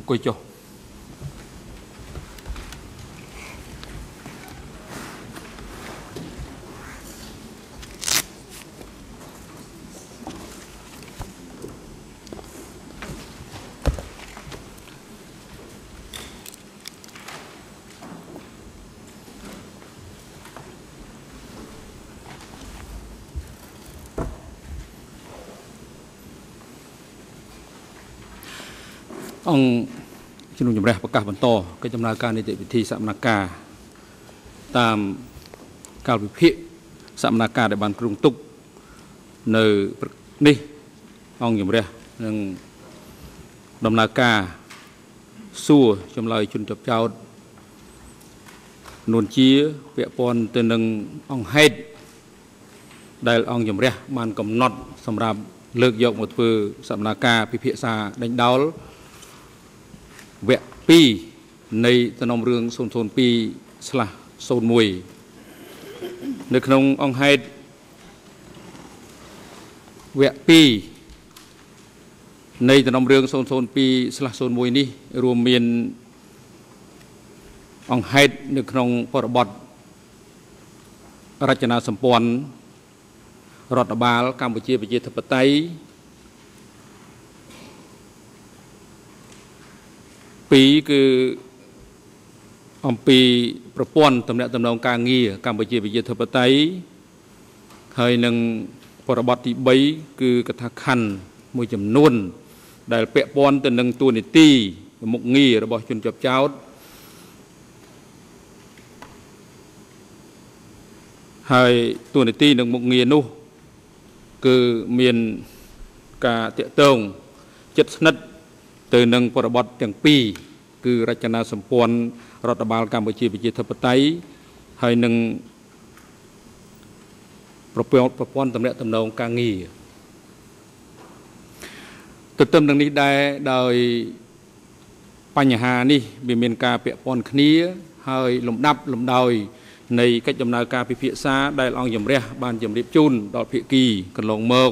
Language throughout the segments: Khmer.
អង្គុ អង្គជំនុំជម្រះប្រកាសបន្តកិច្ចដំណើរការនីតិវិធីសមនការតាមកាលវិភាគសមនការដែលបានគ្រោងទុកនៅនេះអង្គជំរះនឹងដំណើរការសួរចម្លើយជនចាប់ចោតនួនជាពាក់ព័ន្ធទៅនឹងអង្គហេតុដែលអង្គជំរះបានកំណត់សម្រាប់លើកយកមកធ្វើសមនាការពិភាក្សាដេញដោល វគ្គ2នៃសំណុំរឿង002ស្លាស់01នៅក្នុងអង្គហេតុវគ្គ2នៃសំណុំរឿង002ស្លាស់01នេះរួមមានអង្គហេតុនៅក្នុងបរិបទរចនាសម្ព័ន្ធរដ្ឋបាលកម្ពុជាប្រជាធិបតេយ្យ 2គឺអំពីប្រព័ន្ធតំណែងតំណងការងារកម្ពុជាវិជាធិបតេយ្យហើយនឹងបរិបទទី3គឺកថាខណ្ឌមួយចំនួន ដែលពាក់ព័ន្ធទៅនឹងទួនាទីមុខងាររបស់ជនជាប់ចោតហើយទួនាទីនិងមុខងារនោះ គឺមានការតាក់ទងចិត្តស្និទ្ធ ទៅនឹងបរិបទទាំងពីរគឺរចនាសម្ព័ន្ធរដ្ឋបាលកម្ពុជាប្រជាធិបតេយ្យហើយនឹងប្រព័ន្ធប្រព័ន្ធតំណែងតំណងការងារទន្ទឹមនឹងនេះដែរដោយបញ្ហានេះវាមានការពាក់ព័ន្ធគ្នា ហើយលំដាប់លំដោយនៃកិច្ចដំណើរការពិភាក្សាដែលអង្គជំរះបានជម្រាបជូនដល់ភាគីកន្លងមក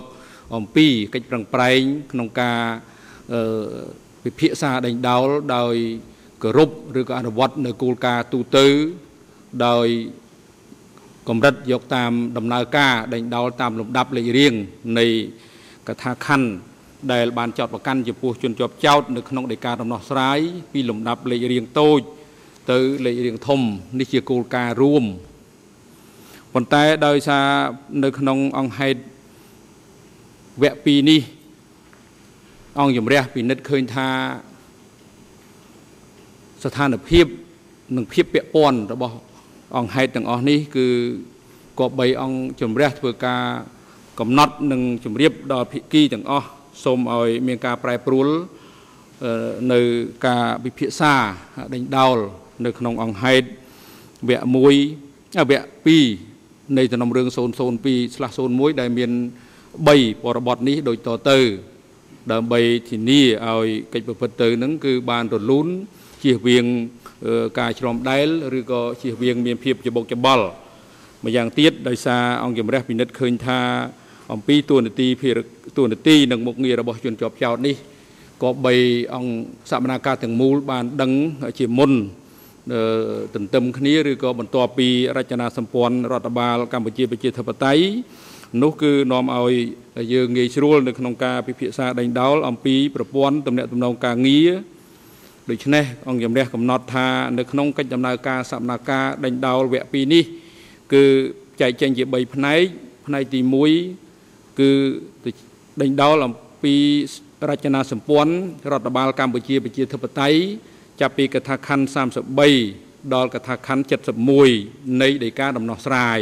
អំពីកិច្ចប្រឹងប្រែងក្នុងការអឺ ពិភាក្សាដេញដោលដោយគោរពឬក៏អនុវត្តនៅគោលការណ៍ទូទៅដោយកម្រិតយកតាមដំណើរការដេញដោលតាមលំដាប់លេខរៀងនៃកថាខណ្ឌដែលបានចោតប្រកាន់ចំពោះជនជាប់ចោតនៅក្នុងដីកាដំណោះស្រាយពីលំដាប់លេខរៀងតូច ទៅលេខរៀងធំនេះជាគោលការណ៍រួមប៉ុន្តែដោយសារនៅក្នុងអង្គហេតុវគ្គ2នេះ អង្គជំរះពិនិត្យឃើញថាស្ថានភាពនិងភាពពាក់ព័ន្ធរបស់អង្គហេតុទាំងអស់នេះគឺគប្បីអង្គជំរះធ្វើការកំណត់និងជម្រាបដល់ភិក្ខីទាំងអស់សូមឲ្យមានការប្រែប្រួលនៅការវិភាសាដេញដោលនៅក្នុងអង្គហេតុវគ្គ1វគ្គ2នៃតំណរឿង002/01ដែលមាន3បរិបទនេះដូចតទៅ ដើម្បីធានាឲ្យកិច្ចប្រព្រឹត្តទៅនឹងគឺបានរលូនជៀសវាងការច្រំដែលឬក៏ជៀសវាងមានភាពច្បុកច្បល់ម្យ៉ាងទៀតដោយសារអង្គជំរះពិនិត្យឃើញថាអំពីទួនាទីភារទួនាទីនិងមុខងាររបស់ជនជាប់ចោតនេះក៏បីអង្គសមនាការទាំងមូលបានដឹងជាមុនទន្ទឹមគ្នាឬក៏បន្ទាប់ពីរចនាសម្ព័ន្ធរដ្ឋបាលកម្ពុជាប្រជាធិបតេយ្យ នោះគឺនាំឲ្យយើងងាយស្រួលនៅក្នុងការពិភាក្សាដេញដោលអំពីប្រព័ន្ធទំនាក់ទំនងការងារដូច្នេះអង្គជំរះកំណត់ថានៅក្នុងកិច្ចដំណើរការសកម្មភាពដេញដោលវគ្គ2នេះ គឺចែកចេញជា3ផ្នែកផ្នែកទី1គឺដេញដោលអំពីរចនាសម្ព័ន្ធរដ្ឋបាលកម្ពុជាប្រជាធិបតេយ្យចាប់ពីកថាខណ្ឌ33ដល់កថាខណ្ឌ71នៃដីកាដំណោះស្រាយ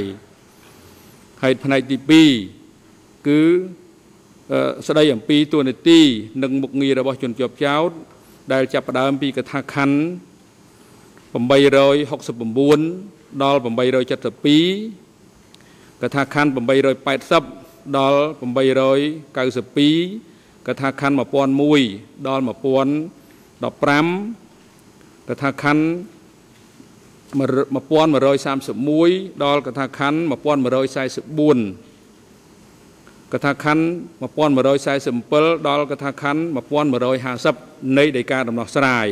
ហើយផ្នែកទី2គឺស្ដីអំពីទួនាទី និងមុខងាររបស់ជនជាប់ចោតដែលចាប់ផ្ដើមពីកថាខណ្ឌ869ដល់872កថាខណ្ឌ880ដល់892កថាខណ្ឌ1001ដល់1015កថាខណ្ឌ 1131ដល់កថាខណ្ឌ1144កថាខណ្ឌ1147ដល់កថាខណ្ឌ1150នៃដីកាដំណោះស្រាយ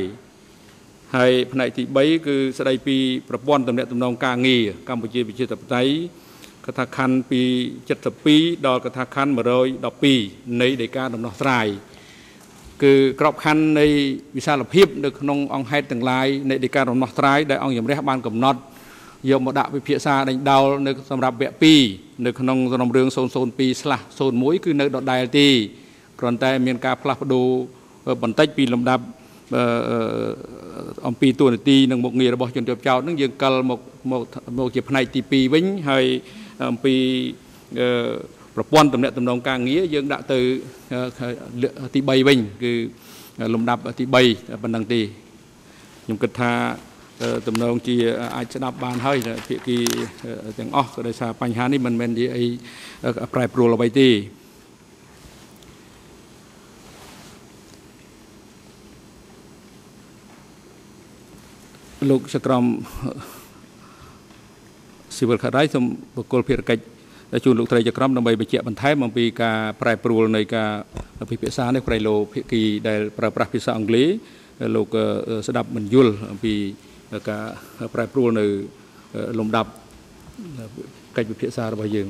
ហើយផ្នែកទី3គឺស្ដីពីប្រព័ន្ធទំនាក់ទំនងការងារកម្ពុជាប្រជាធិបតេយ្យកថាខណ្ឌពី72ដល់កថាខណ្ឌ112នៃដីកាដំណោះស្រាយ គឺក្របខ័ណ្ឌនៃវិសាលភាពនៅក្នុងអង្គហេតុទាំងឡាយនៃដីកាដំណោះស្រាយដែលអង្គជំរះបានកំណត់យកមកដាក់វិភាសាដេញដោលនៅសម្រាប់វគ្គ2នៅក្នុងសំណុំរឿង002/01គឺនៅដដែលទីគ្រាន់តែមានការផ្លាស់ប្ដូរបន្តិចពីលំដាប់អំពីទួលនីតិនិងមុខងាររបស់ជនជាប់ចោតនឹងយើងកិលមកមកមកជាផ្នែកទី2វិញហើយអំពី ប្រព័ន្ធតំណែងតំណងការងារយើងដាក់ទៅទី3វិញគឺលំដាប់ទី3ប៉ុណ្ណឹងទេខ្ញុំគិតថាទំនងជាអាចស្ដាប់បានហើយភាគីទាំងអស់ក៏ដោយសារបញ្ហានេះមិនមែនជាអីប្រែប្រួលអ្វីទេលោកសក្រមស៊ីវិលខាត់រៃសូមបកគលភារកិច្ច ជូនលោកត្រីចក្រមដើម្បីបញ្ជាក់បន្ថែមអំពីការប្រែប្រួលនៃការពិភាក្សានេះប្រៃលោភាគីដែលប្រើប្រាស់ភាសាអង់គ្លេសលោកស្ដាប់មិនយល់អំពីការប្រែប្រួលនៅលំដាប់កិច្ចពិភាក្សារបស់យើង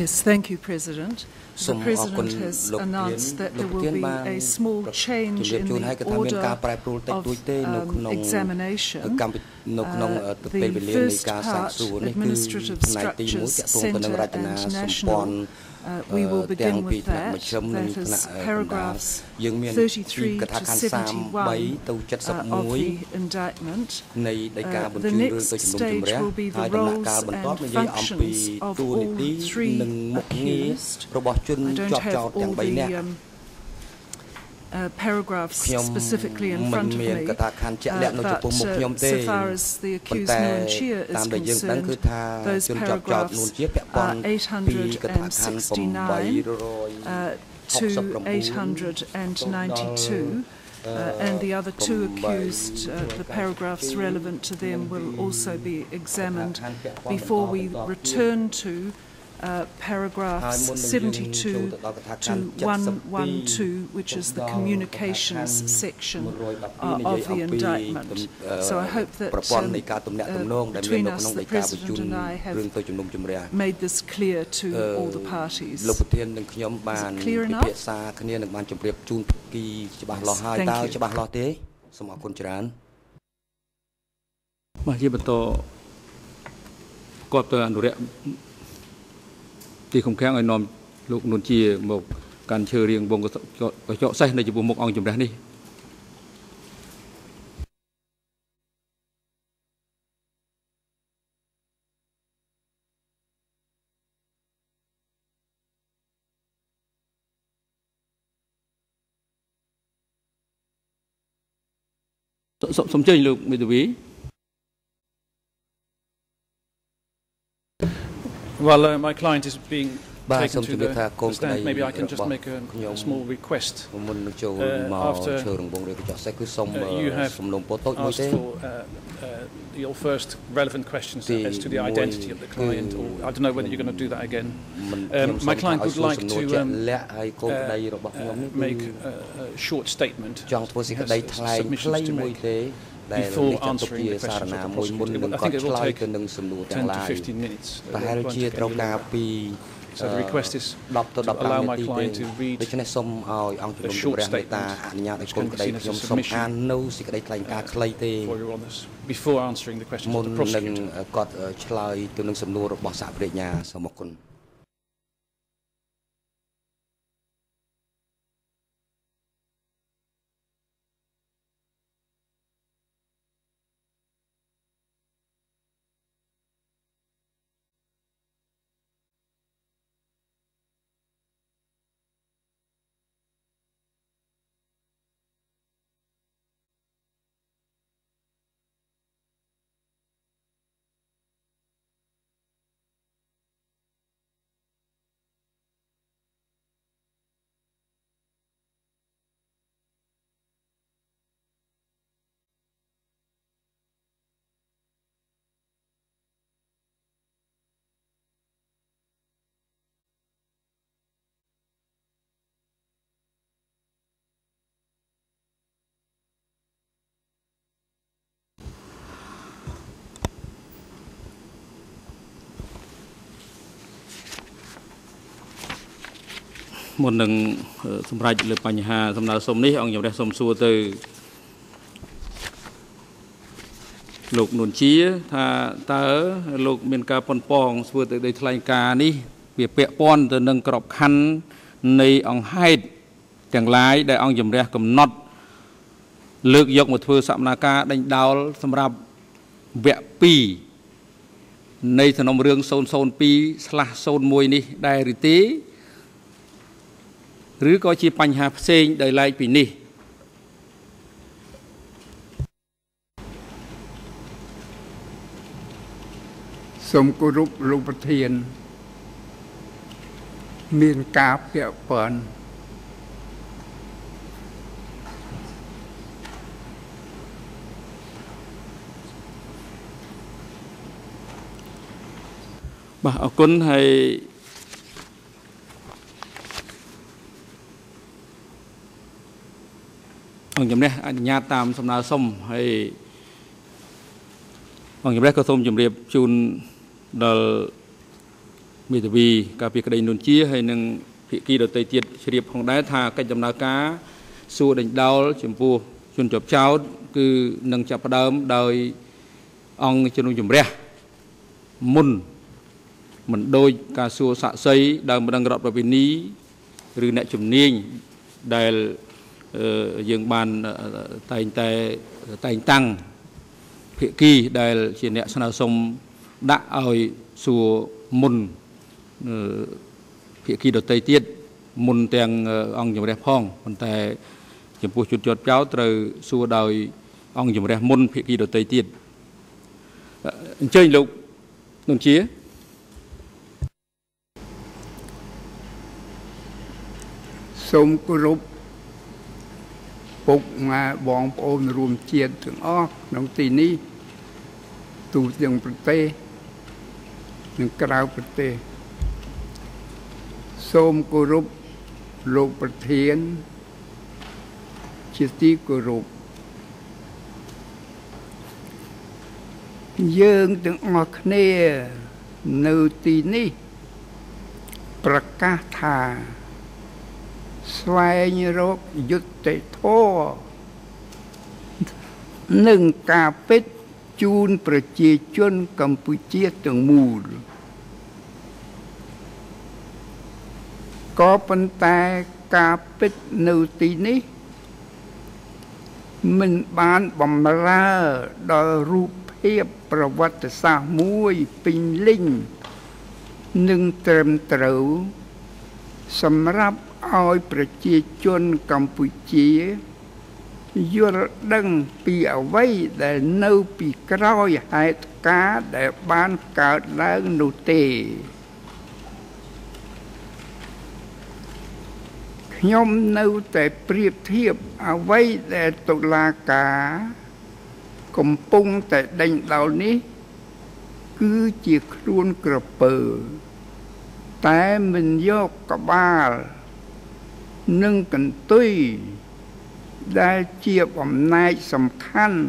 Yes, thank you, President. The President has announced that there will be a small change in the order of um, examination. Uh, the first part, administrative structures, centre and national uh, we will begin with that. That is paragraphs 33 to 71 uh, of the indictment. Uh, the next stage will be the roles and functions of all three accused. I don't have all the um, uh, paragraphs specifically in front of me, uh, but uh, so far as the accused Nguyen Chia is concerned, those paragraphs are 869 uh, to 892. Uh, and the other two accused, uh, the paragraphs relevant to them will also be examined before we return to uh, paragraphs 72 to 112, which is the communications section uh, of the indictment. So I hope that um, uh, between us, the President and I have made this clear to all the parties. Is it clear enough? គ្នានឹងបានជម្រាបជូនគីច្បាស់លាស់ហើយតើច្បាស់លាស់ទេសូមអរគុណច្រើនបាទជាបន្តគាត់ទៅអនុរិយ ទីឃុំឃាំងឲ្យនាំលោកនួនជាមកកាន់ឈើរៀងវងកញ្ចក់សេះនៅចំពោះមុខអង្គជំរះនេះសូមអញ្ជើញលោកមេធាវី Well, uh, my client is being taken to the stand. Maybe I can just make a, a small request. Uh, after uh, you have asked for uh, uh, your first relevant questions as to the identity of the client, or I don't know whether you're going to do that again. Um, my client would like to um, uh, make a, a short statement. He has submissions to make. Before answering the questions of the prosecutor. I think it will take 10 to 15 minutes. ប្រហែលជាត្រូវការពី So the request is to allow my client to read ដូច្នេះសូមឲ្យអង្គជំនុំជម្រះមេត្តាអនុញ្ញាតឲ្យគុំក្តីខ្ញុំសូមអាននៅសេចក្តីថ្លែងការណ៍ខ្លីទេ before answering the questions of the prosecutor មុននឹងគាត់ឆ្លើយទៅនឹងសំណួររបស់សហប្រញ្ញាសូមអរគុណ មុននឹងសម្រេចលើបញ្ហាសំណើសុំនេះអង្គជំរះសុំសួរទៅលោកនួនជាថាតើលោកមានការប៉ុនប៉ងធ្វើទៅដោយថ្លែងការនេះវាពាក់ព័ន្ធទៅនឹងក្របខ័ណ្ឌនៃអង្គហេតុទាំងឡាយដែលអង្គជំរះកំណត់លើកយកមកធ្វើសកម្មភាពដេញដោលសម្រាប់វគ្គ2នៃសំណុំរឿង002/01 នេះដែរឬទេ ឬក៏ជាបញ្ហាផ្សេងដោយឡែកពីនេះសូមគោរពលោកប្រធាន មានការពាក់ព័ន្ធបាទអរគុណហើយ អង្គជំនះអនុញ្ញាតតាមសំណើសុំហើយអង្គជំនះក៏សូមជម្រាបជូនដល់មេធាវីការពីក្តីនុនជាហើយនិងភិក្ខីដតីទៀតជ្រាបផងដែរថាកិច្ចដំណើរការសួរដេញដោលចំពោះជនជាប់ចោតគឺនឹងចាប់ផ្ដើមដោយអង្គជំនុំជម្រះមុនមិនដូចការសួរសាក់សីដើមដឹងរដ្ឋប្រវិនីឬអ្នកជំនាញដែល យើងបានតែងតែតែងតាំងភាគីដែលជាអ្នកស្នើសុំដាក់ឲ្យសួរមុនភាគីដតីទៀតមុនទាំងអង្គជំរះផងប៉ុន្តែ ចំពោះជនជាប់ចោតត្រូវសួរដោយ អង្គជំរះមុនភាគីដតីទៀតអញ្ជើញលោកនុនជាសូមគោរព ពុកម៉ែបងប្អូនរួមជាតិទាំងអស់ក្នុងទីនេះទូទាំងប្រទេសនិងក្រៅប្រទេស សូមគោរពលោកប្រធាន ជាទីគោរពយើងទាំងអស់គ្នានៅទីនេះ ប្រកាសថា ស្វែងរកយុត្តិធម៌និងការពិតជូនប្រជាជនកម្ពុជាទាំងមូលក៏ប៉ុន្តែការពិតនៅទីនេះមិនបានបំរើដល់រូបភាពប្រវត្តិសាស្ត្រមួយពេញលេញនិងត្រឹមត្រូវសម្រាប់ ឲ្យប្រជាជនកម្ពុជាយល់ដឹងពីអ្វីដែលនៅពីក្រោយហេតុការណ៍ដែលបានកើតឡើងនោះទេខ្ញុំនៅតែប្រៀបធៀបអ្វីដែលតុលាការ កំពុងតែដេញដោលនេះ គឺជាខ្លួនក្រពើ តែមិនយកក្បាល និងកន្ទុយដែលជាបំណែកសំខាន់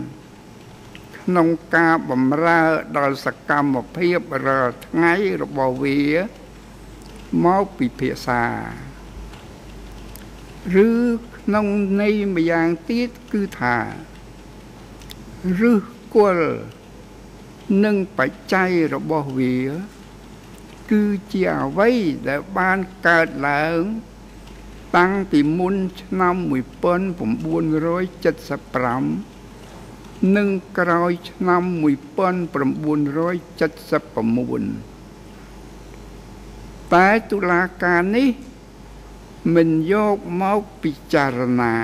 ក្នុងការបំរើដល់សកម្មភាពរាល់ថ្ងៃរបស់វាមកពិភាក្សាឬក្នុងន័យម្យ៉ាងទៀតគឺថាឫសគល់និងបច្ច័យរបស់វា គឺជាអ្វីដែលបានកើតឡើង តាំងពីមុនឆ្នាំ1975និងក្រោយឆ្នាំ1979តែតុលាការនេះមិនយកមកពិចារណា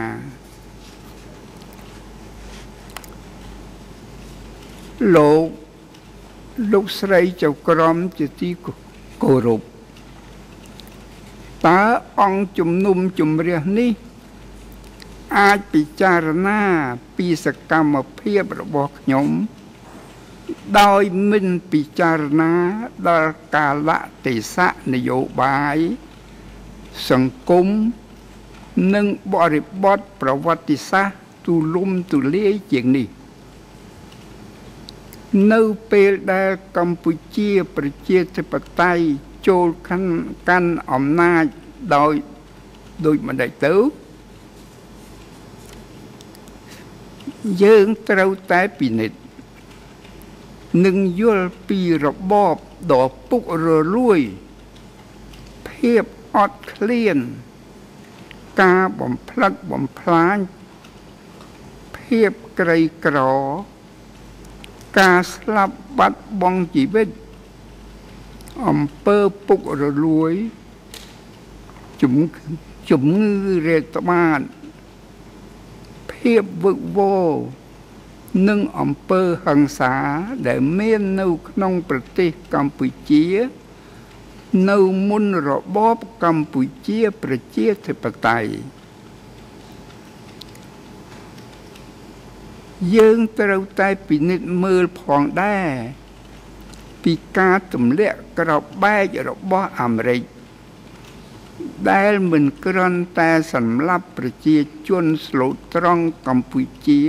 លោកលោកស្រីចៅក្រមជាទីគោរព តើអង្គជំនុំជម្រះនេះ អាចពិចារណាពីសកម្មភាពរបស់ខ្ញុំ ដោយមិនពិចារណាដល់កាលៈទេសៈនយោបាយសង្គមនិងបរិបទប្រវត្តិសាស្ត្រទូលំទូលាយជាងនេះ នៅពេលដែលកម្ពុជាប្រជាធិបតេយ្យ ចូលកាន់កាន់អំណាចដោយដូចម្ដេចទៅយើងត្រូវតែពិនិត្យនឹងយល់ពីរបបដ៏ពុករលួយ ភាពអត់ឃ្លាន ការបំផ្លិចបំផ្លាញភាពក្រីក្រ ការស្លាប់បាត់បង់ជីវិត អំពើពុករលួយជំជំងឺរាតត្បាតភាពវឹកវរនិងអំពើហិង្សាដែលមាននៅក្នុងប្រទេសកម្ពុជា នៅមុនរបបកម្ពុជាប្រជាធិបតេយ្យយើងត្រូវតែពិនិត្យមើលផងដែរ ពីការទម្លាក់ក្របបែករបស់អាមេរិកដែលមិនគ្រាន់តែសម្លាប់ប្រជាជនស្លូតត្រង់កម្ពុជា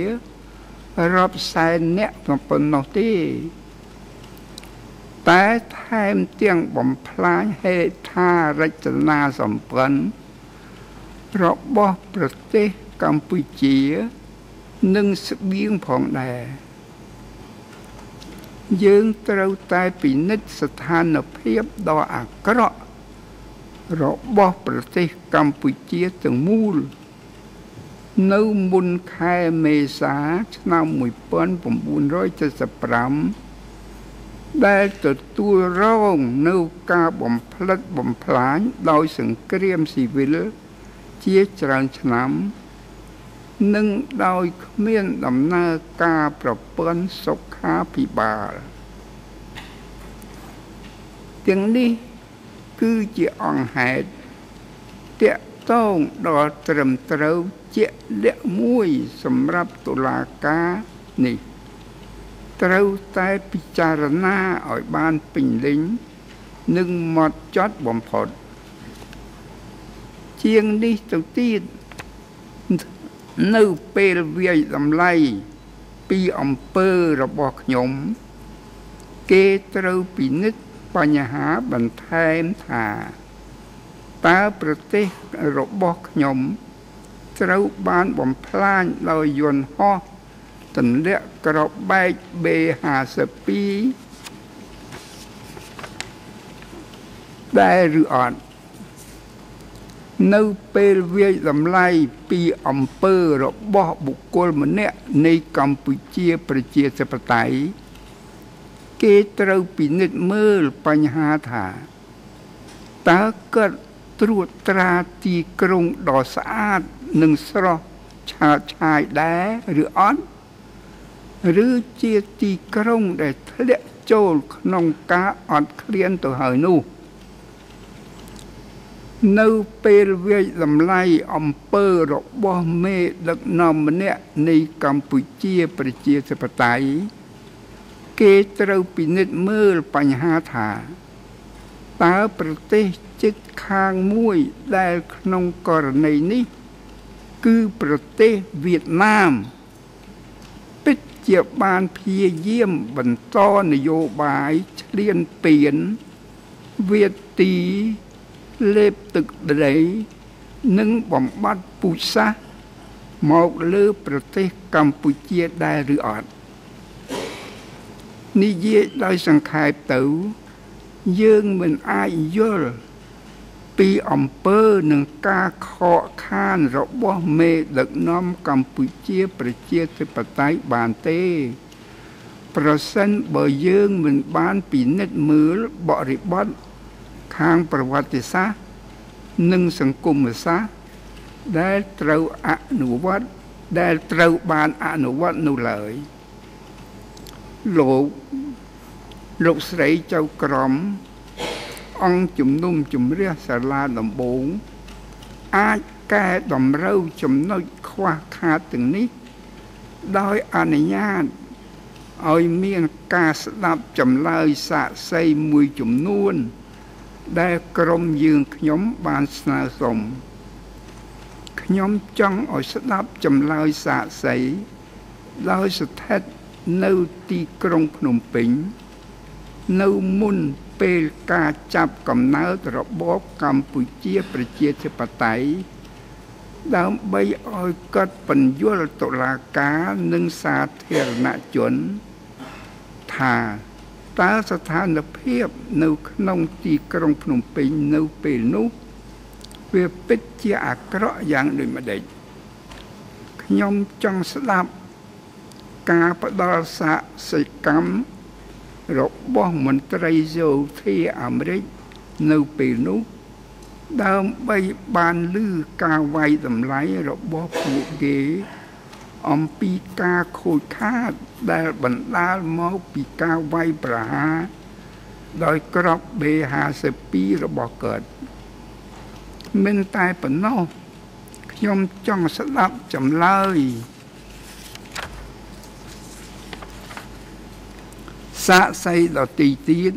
រាប់សែនអ្នកប៉ុណ្ណោះទេតែថែមទាំងបំផ្លាញហេដ្ឋារចនាសម្ព័ន្ធរបស់ប្រទេសកម្ពុជា និងស្បៀងផងដែរ យើងត្រូវតែពិនិត្យស្ថានភាពដ៏អាក្រក់របស់ប្រទេសកម្ពុជាទាំងមូល នៅមុនខែមេសាឆ្នាំ1975ដែលទទួលរងនៅការបំផ្លិចបំផ្លាញដោយសង្គ្រាមស៊ីវិលជាច្រើនឆ្នាំ និងដោយគ្មានដំណើរការប្រព័ន្ធសុខាភិបាលទាំងនេះគឺជាអង្គហេតុតកតងដល់ត្រឹមត្រូវជាក់លាក់មួយសម្រាប់តុលាការនេះ ត្រូវតែពិចារណាឲ្យបានពេញលេញនិងម៉ត់ចត់បំផុត ជាងនេះទៅទៀត នៅពេលវាយតម្លៃពីអំពើរបស់ខ្ញុំ គេត្រូវពិនិត្យបញ្ហាបន្ថែមថាតើប្រទេសរបស់ខ្ញុំ ត្រូវបានបំផ្លាញដោយយន្តហោះទម្លាក់ក្របបែក B52 ដែលឬអត់ នៅពេលវាយតម្លៃពីអំពើរបស់បុគ្គលម្នាក់នៃកម្ពុជាប្រជាធិបតេយ្យគេត្រូវពិនិត្យមើលបញ្ហាថាតើគាត់ត្រួតត្រាទីក្រុងដ៏ស្អាតនិងស្រស់ឆើតឆាយដែរឬអត់ឬជាទីក្រុងដែលធ្លាក់ចូលក្នុងការអត់ឃ្លានទៅហើយនោះ នៅពេលវាយតម្លៃអំពើរបស់មេដឹកនាំម្នាក់នៃកម្ពុជាប្រជាធិបតេយ្យគេត្រូវពិនិត្យមើលបញ្ហាថាតើប្រទេសជិតខាងមួយដែលក្នុងករណីនេះ គឺប្រទេសវៀតណាមពិតជាបានព្យាយាមបន្តនយោបាយឆ្លៀនពៀនវៀតទី លេបទឹកដី និងបំបត្តិពូជសាសន៍មកលើប្រទេសកម្ពុជាដែរឬអត់និយាយដោយសង្ខេបទៅ យើងមិនអាចយល់ពីអំពើនឹងការខកខានរបស់មេដឹកនាំកម្ពុជាប្រជាធិបតេយ្យបានទេ ប្រសិនបើយើងមិនបានពិនិត្យមើលបរិបទ ខាងប្រវត្តិសាស្ត្រនិងសង្គមសាស្ត្រដែលត្រូវអនុវត្តដែលត្រូវបានអនុវត្តនៅឡើយលោកលោកស្រីចៅក្រមអង្គជំនុំជម្រះសាលាដំបង អាចកែតម្រូវចំណុចខ្វះខាតទាំងនេះ ដោយអនុញ្ញាតឲ្យមានការស្ដាប់ចម្លើយសាកសីមួយចំនួន ដែលក្រុមយើងខ្ញុំបានស្នើសុំខ្ញុំចង់ឲ្យស្ដាប់ចម្លើយសាកសីដោយស្ថិតនៅទីក្រុងភ្នំពេញ នៅមុនពេលការចាប់កំណើតរបបកម្ពុជាប្រជាធិបតេយ្យដើម្បីឲ្យកាត់បញ្យលតុលាការនិងសាធារណជនថា តើស្ថានភាពនៅក្នុងទីក្រុងភ្នំពេញនៅពេលនោះវាពិតជាអាក្រក់យ៉ាងដូចម្ដេចខ្ញុំចង់ស្ដាប់ការផ្ដល់សាកសិកម្មរបស់មន្ត្រីយោធាអាមេរិកនៅពេលនោះដើម្បីបានលឺការវាយតម្លៃរបស់ពួកគេ អំពីការខូចខាតដែលបណ្ដាលមកពីការវាយប្រហារដោយក្រប B52 របស់គាត់មិនតែប៉ុណ្ណោះខ្ញុំចង់ស្ដាប់ចម្លើយសាកសីដទីទៀត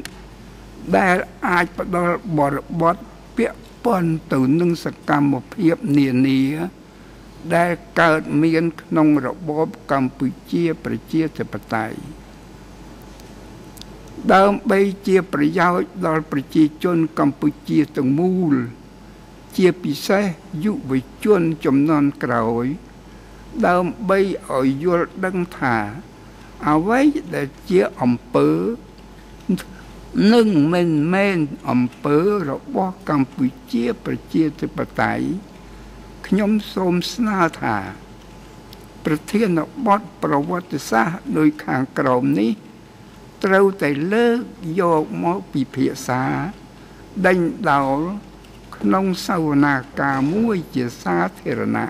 ដែលអាចផ្ដល់បរិបទពាក់ព័ន្ធទៅនឹងសកម្មភាពនានា ដែលកើតមានក្នុងរបបកម្ពុជាប្រជាធិបតេយ្យដើម្បីជាប្រយោជន៍ដល់ប្រជាជនកម្ពុជាទាំងមូល ជាពិសេសយុវជនចំនួនក្រោយ ដើម្បីឲ្យយល់ដឹងថាអ្វីដែលជាអំពើនឹងមិនមែនអំពើរបស់កម្ពុជាប្រជាធិបតេយ្យ ខ្ញុំសូមស្នើថា ប្រធានបទប្រវត្តិសាស្ត្រដោយខាងក្រោមនេះ ត្រូវតែលើកយកមកពិភាក្សាដេញដោលក្នុងសវនាការមួយជាសាធារណៈ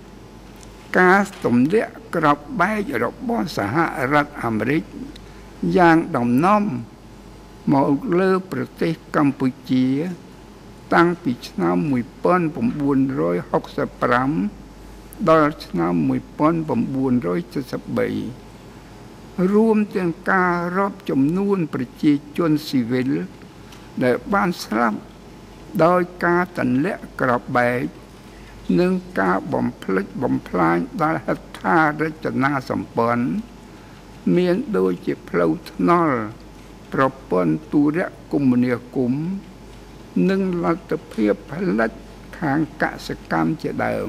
1ការទម្លាក់ក្របបែករបស់សហរដ្ឋអាមេរិកយ៉ាងដំណំមកលើប្រទេសកម្ពុជា តាំងពីឆ្នាំ1965ដល់ឆ្នាំ1973រួមទាំងការរាប់ចំនួនប្រជាជនស៊ីវិលដែលបានស្លាប់ដោយការទន្លាក់ក្របបែកនិងការបំផ្លិចបំផ្លាញដល់ហេដ្ឋារចនាសម្ព័ន្ធមានដូចជាផ្លូវថ្នល់ប្រព័ន្ធទូរគមនាគមន៍ និងលទ្ធភាពផលិតខាងកសកម្មជាដើម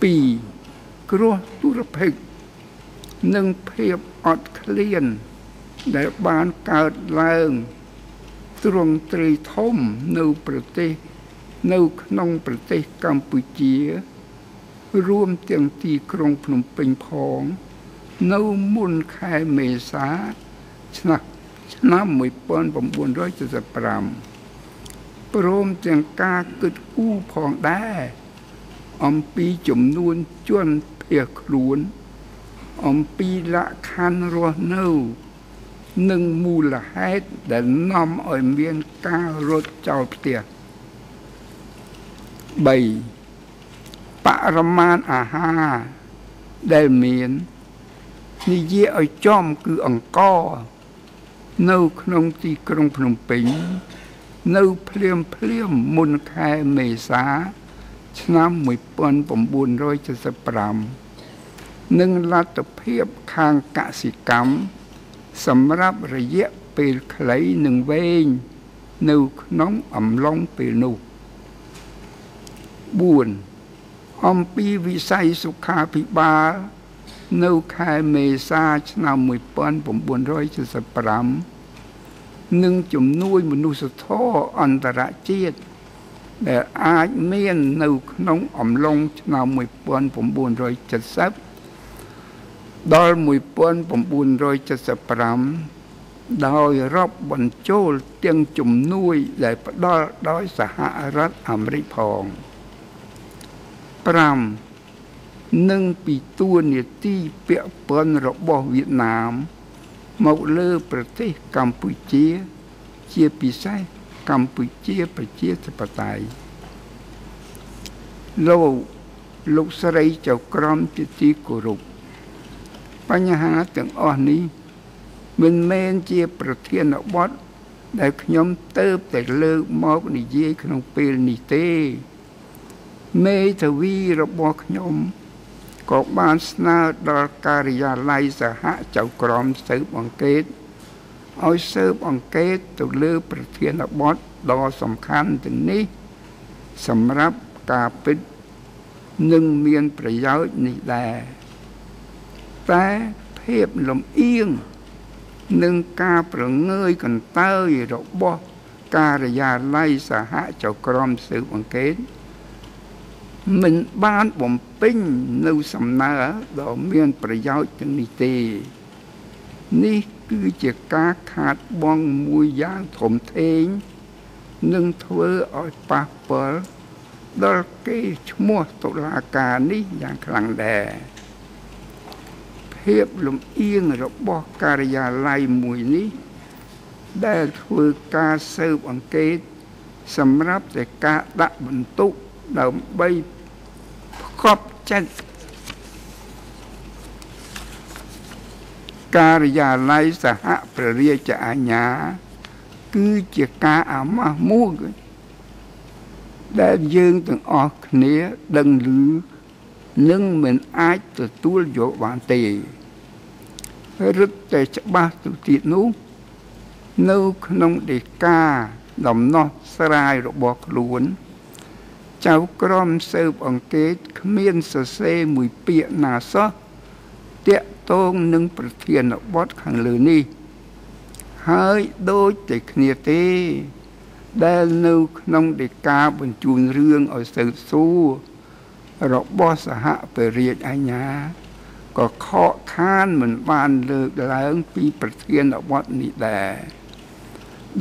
2គ្រោះទុរភិក្សនិងភាពអត់ឃ្លាន ដែលបានកើតឡើងទ្រង់ទ្រីធំនៅប្រទេស នៅក្នុងប្រទេសកម្ពុជា រួមទាំងទីក្រុងភ្នំពេញផង នៅមុនខែមេសា ឆ្នាំ ឆ្នាំ1975ព្រមទាំងការគិតគូរផងដែរអំពីចំនួនជនភៀសខ្លួន អំពីលក្ខខណ្ឌរស់នៅ និងមូលហេតុដែលនាំឲ្យមានការរត់ចោលផ្ទះ3បរិមាណអាហារដែលមាននិយាយឲ្យចំគឺអង្គ នៅក្នុងទីក្រុងភ្នំពេញ នៅភ្លាមភ្លាមមុនខែមេសា ឆ្នាំ1975និងលទ្ធភាពខាងកសិកម្មសម្រាប់រយៈពេលខ្លីនិងវែងនៅក្នុងអំឡុងពេលនោះ4អំពីវិស័យសុខាភិបាល នៅខែមេសាឆ្នាំ1975និងជំនួយមនុស្សធម៌អន្តរជាតិដែលអាចមាននៅក្នុងអំឡុងឆ្នាំ1970ដល់1975ដោយរាប់បញ្ចូលទាំងជំនួយដែលផ្ដល់ដោយសហរដ្ឋអាមេរិកផង5 និងពីតួនាទីពាក់ព័ន្ធរបស់វៀតណាម មកលើប្រទេសកម្ពុជា ជាពិសេសកម្ពុជាប្រជាធិបតេយ្យលោកលោកស្រីចៅក្រមជាទីគោរពបញ្ហាទាំងអស់នេះមិនមែនជាប្រធានបទដែលខ្ញុំទៅតែលើកមកនិយាយក្នុងពេលនេះទេមេធាវីរបស់ខ្ញុំ ក៏បានស្នើដល់ការិយាល័យសហចៅក្រមស៊ើបអង្កេតឲ្យស៊ើបអង្កេតទៅលើប្រធានបទដ៏សំខាន់ទាំងនេះ សម្រាប់ការពិតនឹងមានប្រយោជន៍នេះដែរតែភាពលំអៀងនឹងការប្រងើយកន្តើយរបស់ការិយាល័យសហចៅក្រមស៊ើបអង្កេត មិនបានបំពេញនៅសំណើដ៏មានប្រយោជន៍ទាំងនេះទេ នេះគឺជាការខាតបង់មួយយ៉ាងធំធេងនឹងធ្វើឲ្យប៉ះពាល់ដល់គេឈ្មោះតុលាការនេះយ៉ាងខ្លាំងដែរភាពលំអៀងរបស់ការិយាល័យមួយនេះ ដែលធ្វើការស៊ើបអង្កេត សម្រាប់តែការដាក់បន្ទុកដើម្បីផ្គ ប់ចិត្តការិយាល័យសហព្រះរាជអាជ្ញា គឺជាការអាម៉ាស់មួយដែលយើងទាំងអស់គ្នាដឹងឮនឹងមិនអាចទទួលយកបានទេរឹតតែច្បាស់ទៅទៀតនោះ នៅក្នុងដេកាដំណោះស្រាយរបស់ខ្លួន ចៅក្រមស៊ើបអង្កេតគ្មានសរសេរមួយពាក្យណាសោះតាក់ទងនឹងប្រធានបទខាងលើនេះហើយដូចតែគ្នាទេ ដែលនៅក្នុងដេកាបញ្ជូនរឿងឲ្យស៊ើបសួររបស់សហពរាជអាជ្ញាក៏ខកខានមិនបានលើកឡើងពីប្រធានបទនេះដែរ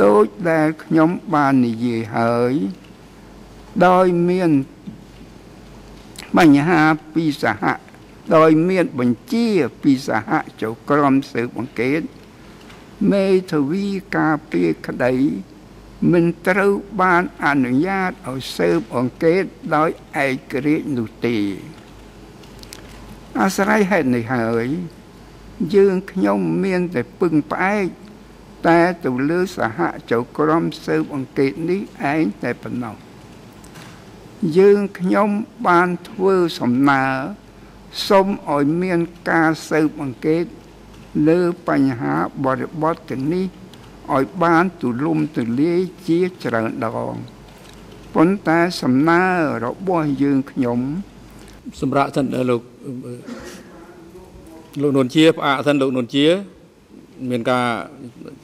ដូចដែលខ្ញុំបាននិយាយហើយ ដោយមានបញ្ហាពីសហដោយមានបញ្ជាពីសហចៅក្រមស៊ើបអង្កេតមេធាវីការពារក្តីមិនត្រូវបានអនុញ្ញាតឲ្យស៊ើបអង្កេតដោយឯករាជ្យនោះទេអាស្រ័យហេតុនេះហើយ យើងខ្ញុំមានតែពឹងផ្អែកតែទៅលើសហចៅក្រមស៊ើបអង្កេតនេះឯងតែប៉ុណ្ណោះ យើងខ្ញុំបានធ្វើសំណើសូមឲ្យមានការស៊ើបអង្កេតលើបញ្ហាបរិបទទាំងនេះឲ្យបានទូលំទូលាយជាច្រើនដងប៉ុន្តែសំណើរបស់យើងខ្ញុំសម្រាប់សិនលោកលោកនួនជាផ្អាកសិនលោកនួនជា មានការ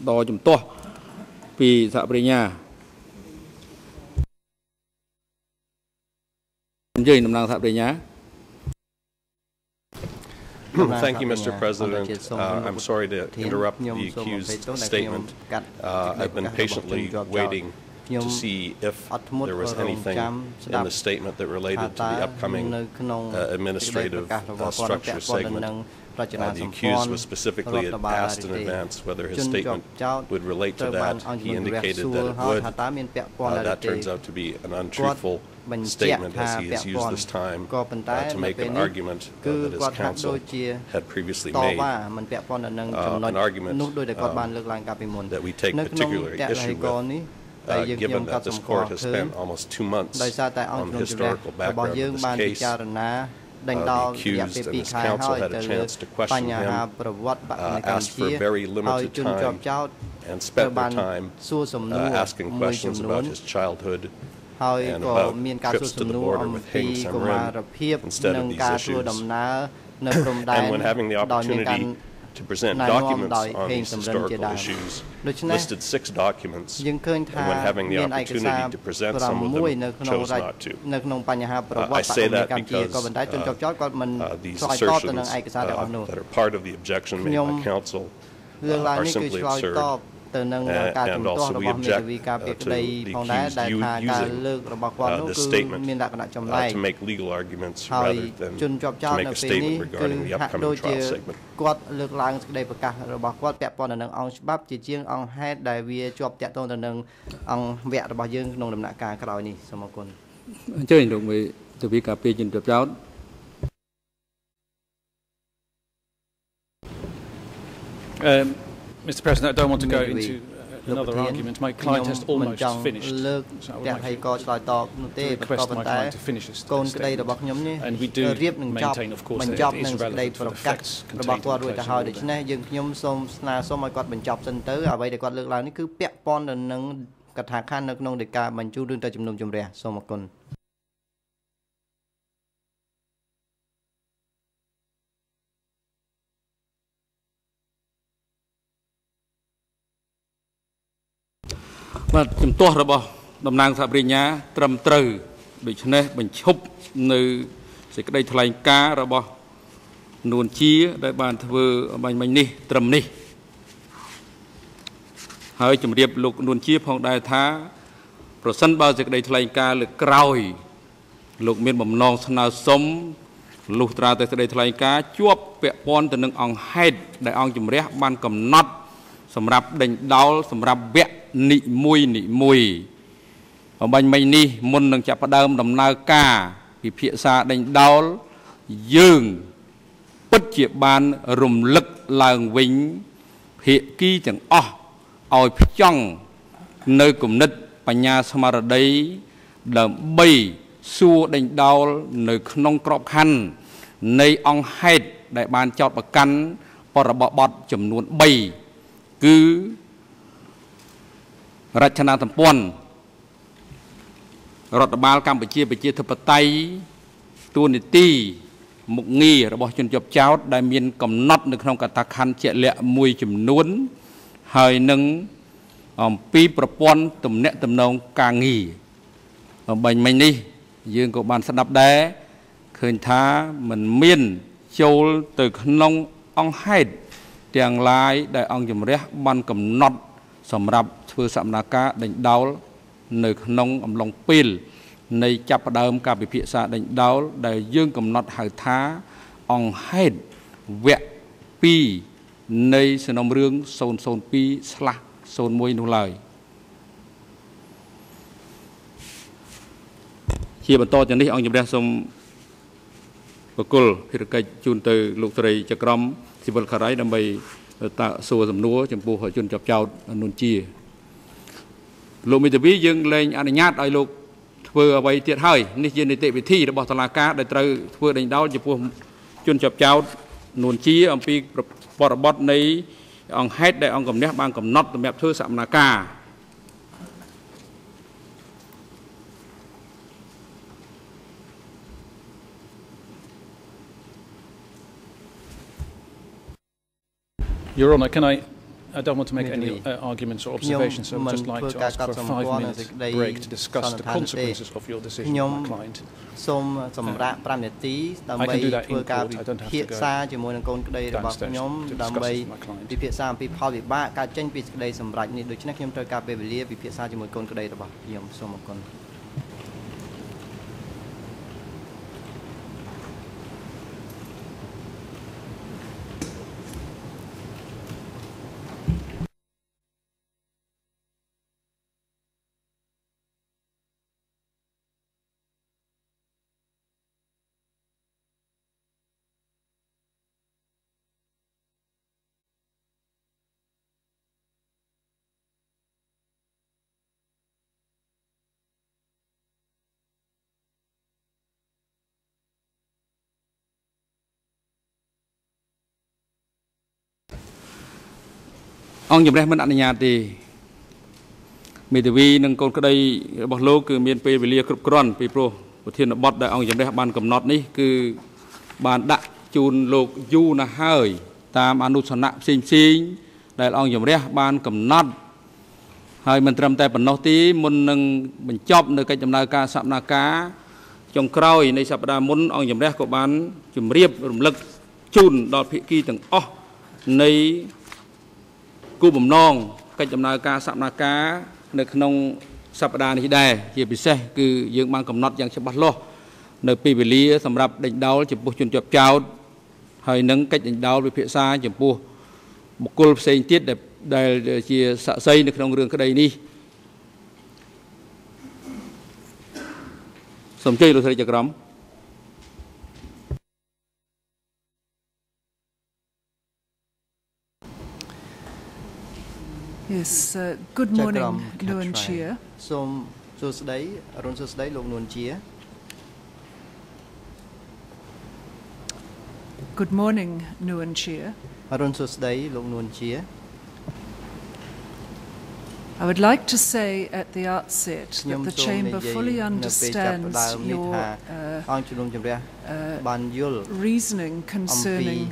ដកជំទាស់ពីសហប្រញ្ញា និយាយតំណាងសហប្រញ្ញា Thank you, Mr. President. Uh, I'm sorry to interrupt the accused statement. Uh, I've been patiently waiting to see if there was anything in the statement that related to the upcoming uh, administrative uh, structure segment. Uh, the accused was specifically asked in advance whether his statement would relate to that. He indicated that it would. Uh, that turns out to be an untruthful statement as he has used this time uh, to make an argument uh, that his counsel had previously made. uh, an argument, uh, that we take particular issue with Uh, given that this court has spent almost two months on ជំនុំជម្រះ historical background of this case, ដេញដោលរយៈពេល2ខែហើយទៅលើបញ្ហាប្រវត្តិបកនៃកម្ពុជាហើយជនជាប់ចោត and spent their time uh, asking questions about his childhood ហើយក៏មានការសួរសំណួរអំពីកុមារភាពនិងការធ្វើដំណើរនៅព្រំដែនដោយមានការ to present documents on these historical issues, listed six documents, and when having the opportunity to present some of them, chose not to. Uh, I say that because uh, uh, these assertions uh, that are part of the objection made by counsel are simply absurd. ទៅនឹងការជំទាស់របស់មេធាវីការពារក្តីផងដែរដែលថាការលើករបស់គាត់នោះគឺមានលក្ខណៈចម្លែកហើយជនជាប់ចោតនៅពេលនេះគឺហាក់ដូចជាគាត់លើកឡើងសេចក្តីប្រកាសរបស់គាត់ពាក់ព័ន្ធទៅនឹងអង្គច្បាប់ជាជាងអង្គហេតុដែលវាជាប់តាក់ទងទៅនឹងអង្គវគ្គរបស់យើងក្នុងដំណាក់កាលក្រោយនេះសូមអរគុណអញ្ជើញលោកមេធាវីការពារជនជាប់ចោតអឺ Mr. President, I don't want to go into another argument. My client has almost finished. So I would like to request my client to finish his statement. And we do maintain, of course, that it is relevant for the facts contained in the closing order. ដូច្នេះយើងខ្ញុំសូមស្នើសុំឲ្យគាត់បញ្ចប់សិនទៅអ្វីដែលគាត់លើកឡើងនេះគឺពាក់ព័ន្ធទៅនឹងកថាខណ្ឌនៅក្នុងដីកាបញ្ជូនរឿងទៅជំនុំជម្រះសូមអរគុណ បាទជំទាស់របស់តំណាងសហប្រញ្ញាត្រឹមត្រូវដូច្នេះបញ្ឈប់នៅសេចក្តីថ្លែងការណ៍របស់នួនជាដែលបានធ្វើបាញ់មិញនេះត្រឹមនេះហើយជម្រាបលោកនួនជាផងដែរថា ប្រសិនបើសេចក្តីថ្លែងការណ៍លើកក្រោយ លោកមានបំណងស្នើសុំលុះត្រាតែសេចក្តីថ្លែងការណ៍ជាប់ពាក់ព័ន្ធទៅនឹងអង្គហេតុដែលអង្គជំរះបានកំណត់ សម្រាប់ដេញដោលសម្រាប់វគ្គ និមួយនិមួយបំបញ្ញមិញនេះមុននឹងចាប់ផ្ដើមដំណើរការពិភាក្សាដេញដោលយើងពិតជាបានរំលឹកឡើងវិញភាគីទាំងអស់ឲ្យផ្ចង់នៅគំនិតបញ្ញាស្មារតីដើម្បីសួរដេញដោលនៅក្នុងក្របខ័ណ្ឌនៃអង្គហេតុដែលបានចោតប្រកាន់បរបបទចំនួន3គឺ រចនាសម្ព័ន្ធរដ្ឋបាលកម្ពុជាប្រជាធិបតេយ្យទួនាទីមុខងាររបស់ជនជាប់ចោតដែលមានកំណត់នៅក្នុងកថាខណ្ឌជាក់លាក់មួយចំនួន ហើយនឹងអំពីប្រព័ន្ធទំនាក់ទំនងការងារបំបញ្ញមិញនេះ យើងក៏បានស្ដាប់ដែរឃើញថាมันមានចូលទៅក្នុងអង្គហេតុទាំងឡាយដែលអង្គជំរះបានកំណត់ សម្រាប់ធ្វើសកម្មភាពដេញដោលនៅក្នុងអំឡុងពេលនៃចាប់ផ្ដើមការពិភាក្សាដេញដោលដែលយើងកំណត់ហៅថាអង្គហេតុវគ្គ2នៃសំណុំរឿង002/01នោះឡើយជាបន្តទៅនេះអង្គជំរះសូមបកគលភារកិច្ចជូនទៅលោកស្រីចក្រមស៊ីវិលខារ៉ៃដើម្បី តាសួរសំណួរចំពោះជនជាប់ចោតនួនជាលោកមេធាវីយើងលែងអនុញ្ញាតឲ្យលោកធ្វើអ្វីទៀតហើយនេះជានីតិវិធីរបស់តុលាការដែលត្រូវធ្វើដេញដោលចំពោះជនជាប់ចោតនួនជាអំពីបរិបទនៃអង្គហេតុដែលអង្គកំណះបានកំណត់សម្រាប់ធ្វើសកម្មភាព Your Honour, can I? I don't want to make any uh, arguments or observations, so I'd just like to ask for a five-minute break to discuss the consequences of your decision, my client. សូមសម្រាប់5នាទីដើម្បីធ្វើការពិភាក្សាជាមួយនឹងកូនក្តីរបស់ខ្ញុំដើម្បីពិភាក្សាអំពីផលវិបាកការចេញពីសេចក្តីសម្រេចនេះដូច្នេះខ្ញុំត្រូវការពេលវេលាពិភាក្សាជាមួយកូនក្តីរបស់ខ្ញុំសូមអរគុណ អង្គជំរះមិនអនុញ្ញាតទេមេធាវីនិងកូនក្តីរបស់លោកគឺមានពេលវេលាគ្រប់គ្រាន់ពីព្រោះប្រធានបទដែលអង្គជំរះបានកំណត់នេះគឺបានដាក់ជូនលោកយូរណាស់ហើយ តាមអនុសនៈផ្សេងផ្សេងដែលអង្គជំរះបានកំណត់ហើយមិនត្រឹមតែប៉ុណ្ណោះទេមុននឹងបញ្ចប់នៅកិច្ចដំណើរការសកម្មភាពចុងក្រោយនៃសប្តាហ៍មុនអង្គជំរះក៏បានជម្រាបរំលឹកជូនដល់ភាគីទាំងអស់នៃ គោលបំណងកិច្ចដំណើរការសកម្មភាពនៅក្នុងសប្តាហ៍នេះដែរជាពិសេសគឺយើងបានកំណត់យ៉ាងច្បាស់លាស់នៅពេលវេលាសម្រាប់ដេញដោលចំពោះជនជាប់ចោតហើយនឹងកិច្ចដេញដោលវិភាសាចំពោះបុគ្គលផ្សេងទៀតដែលដែលជាស័ក្តិសិទ្ធិនៅក្នុងរឿងក្តីនេះសូមជ័យលោកស្រីចក្រម Yes uh, good morning នួនជាសូមសួស្តីអរុនសួស្តីលោកនួនជា Good morning នួនជាអរុនសួស្តីលោកនួនជា I would like to say at the outset that the chamber fully understands your uh, uh, reasoning concerning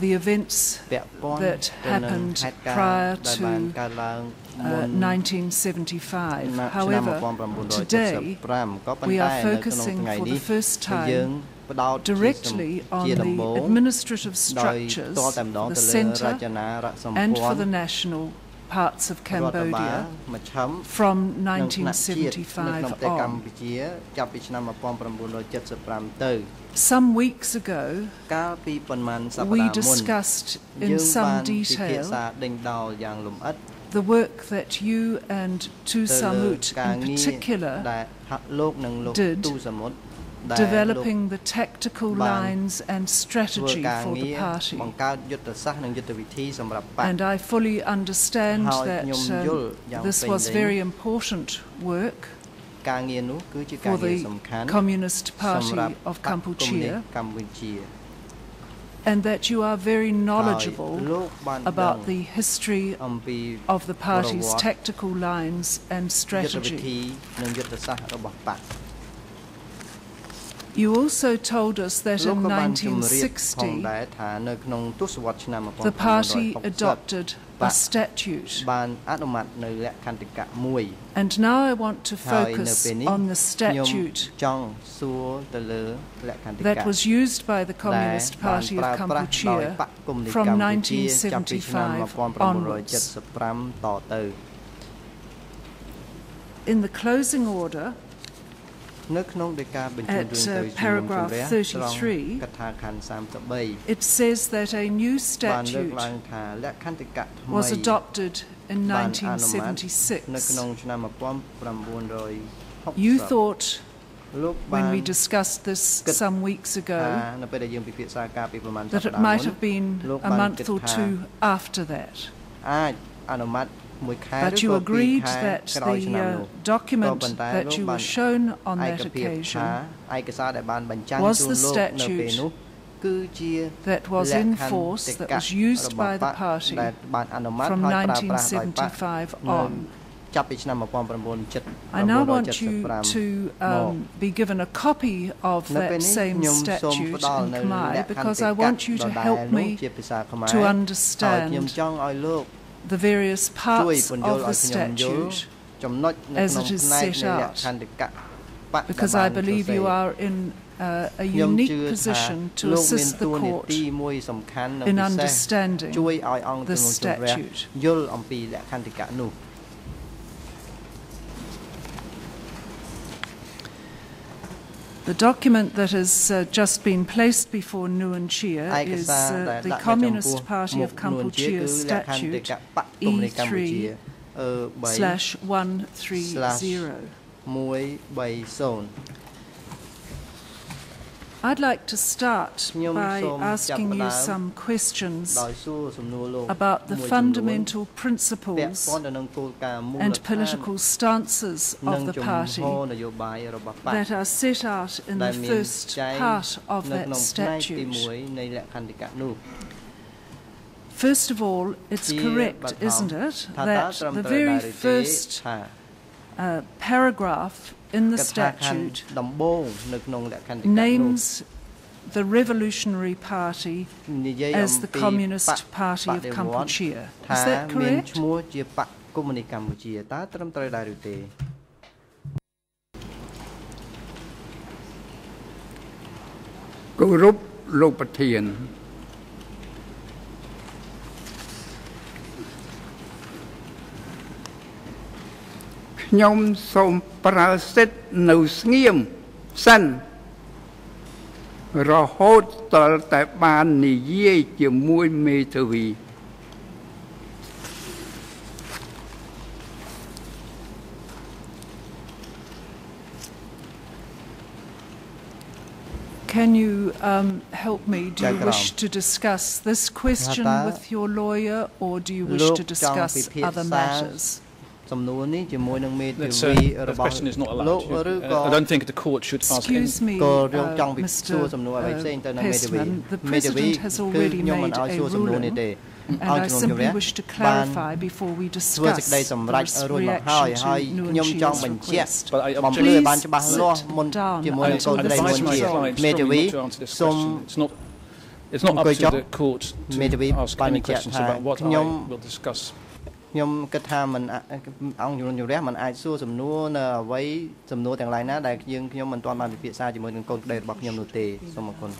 the events that happened prior to uh, 1975. However, today we are focusing for the first time directly on the administrative structures, the centre and for the national parts of Cambodia from 1975 on. Some weeks ago, we discussed in some detail the work that you and Tu Samut in particular did developing the tactical lines and strategy for the party. And I fully understand that uh, this was very important work for the Communist Party of Kampuchea and that you are very knowledgeable about the history of the party's tactical lines and strategy. You also told us that in 1960 the party adopted a statute. And now I want to focus on the statute that was used by the Communist Party of Cambodia from 1975 onwards. In the closing order, at uh, paragraph 33, it says that a new statute was adopted in 1976. You thought when we discussed this some weeks ago that it might have been a month or two after that. But you agreed that the uh, document that you were shown on that occasion was the statute that was in force, that was used by the party from 1975 on. I now want you to um, be given a copy of that same statute in Khmer because I want you to help me to understand the various parts of the statute as it is set out, because I believe you are in uh, a unique position to assist the court in understanding the statute. The document that has uh, just been placed before Nuon Chea is uh, the Communist Party of Kampuchea Statute E3 slash 130. I'd like to start by asking you some questions about the fundamental principles and political stances of the party that are set out in the first part of that statute. First of all, it's correct, isn't it, that the very first uh, paragraph in the statute names the Revolutionary Party as the Communist Party of Kampuchea. Is that correct? ជាបកកុម្មុយនីសកម្ពុជាតើត្រឹមត្រូវដែរឬទេគោរពលោកប្រធាន ខ្ញុំសូមប្រើសិទ្ធនៅស្ងៀមសិនរហូតតលតែបាននិយាយជាមួយមេធាវី Can you um, help me? Do you wish to discuss this question with your lawyer or do you wish to discuss other matters? សំណួរនេះជាមួយនឹងមេធាវីរបស់លោកឬក៏ I don't think the court should ask Excuse me ក៏ខ្ញុំចង់សួរសំណួរអ្វីផ្សេងទៅនឹងមេធាវីមេធាវីគឺខ្ញុំមិនឲ្យសួរសំណួរនេះទេ And I simply wish to clarify before we discuss សេចក្តីសម្រេចរួចមកហើយហើយខ្ញុំចង់បញ្ជាក់បំភ្លឺបានច្បាស់លាស់មុនជាមួយនឹងកូនក្តីមួយជាមេធាវីសូម It's not up to the court to ask any questions about what I will discuss. ខ្ញុំគិតថាមិនអង្គជំនុំជម្រះមិនអាចសួរសំណួរនៅអ្វីសំណួរទាំងឡាយណាដែលយើងខ្ញុំមិនទាន់បានពិភាក្សាជាមួយនឹងកូនក្តីរបស់ខ្ញុំនោះទេសូមអរគុណ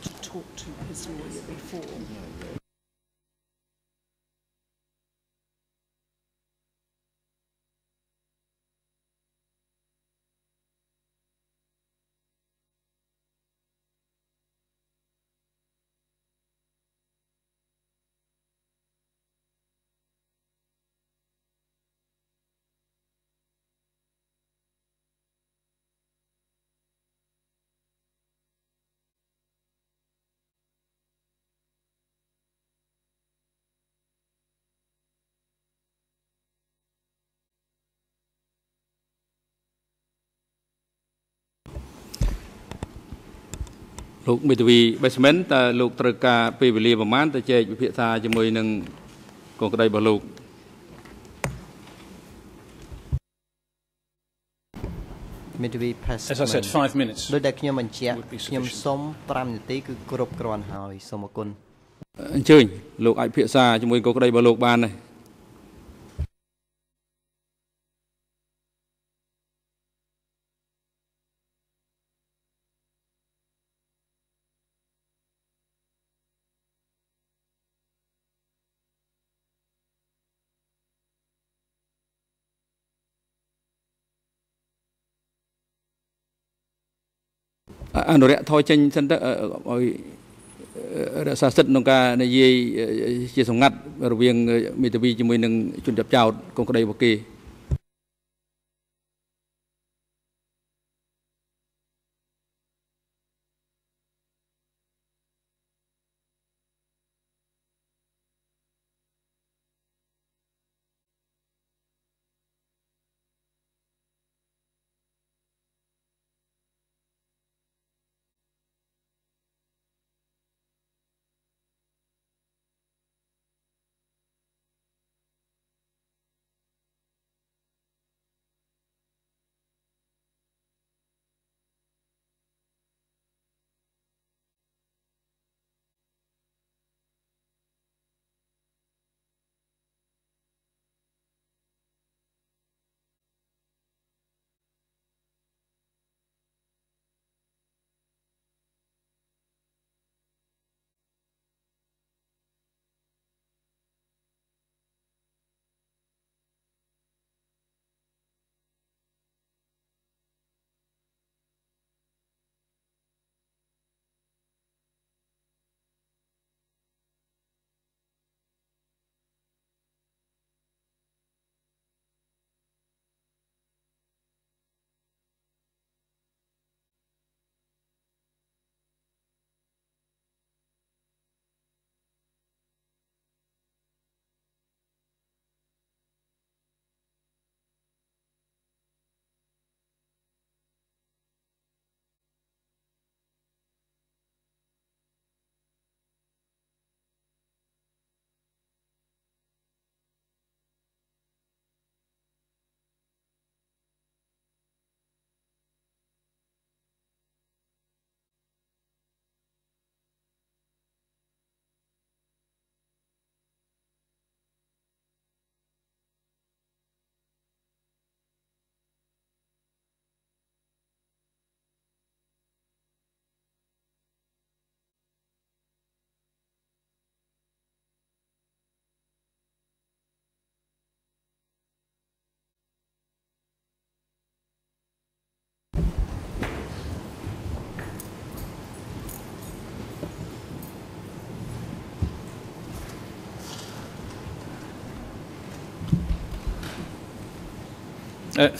លោកមេធាវីបេសមិនតើលោកត្រូវការពេលវេលាប្រមាណទៅចែកវិភាសាជាមួយនឹងកូនក្តីរបស់លោកមេធាវី press As I said 5 minutes ដោយដែលខ្ញុំបញ្ជាក់ខ្ញុំសុំ5នាទីគឺគ្រប់គ្រាន់ហើយសូមអរគុណអញ្ជើញលោកអាចពិភាក្សាជាមួយកូនក្តីរបស់លោកបានដែរ អនុរិយថយចេញសិនទៅឲ្យរក្សាសិទ្ធិក្នុងការនិយាយជាសម្ងាត់រវាងមេធាវីជាមួយនឹងជនចាប់ចោតកងក្តីរបស់គេ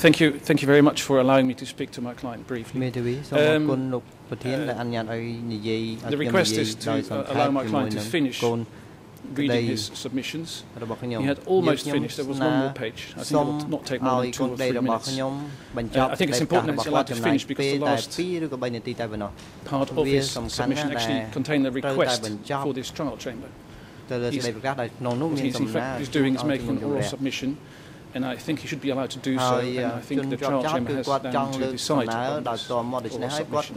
thank you thank you very much for allowing me to speak to my client briefly មេធាវីសូមអរគុណលោកប្រធានដែលអនុញ្ញាតឲ្យនិយាយឲ្យខ្ញុំនិយាយដោយសង្ខេប allow my client to finish កូន reading his submissions he had almost finished there was one more page I think it will not take more than 2 or 3 minutes I think it's important that it's allowed to finish because the last part of his submission actually contained a request for this trial chamber ទៅលើសេចក្តីប្រកាសដោយក្នុងនោះមានសំណើ he's doing is making an oral submission And I think he should be allowed to do so and I think the trial chamber has then to decide on this or submission.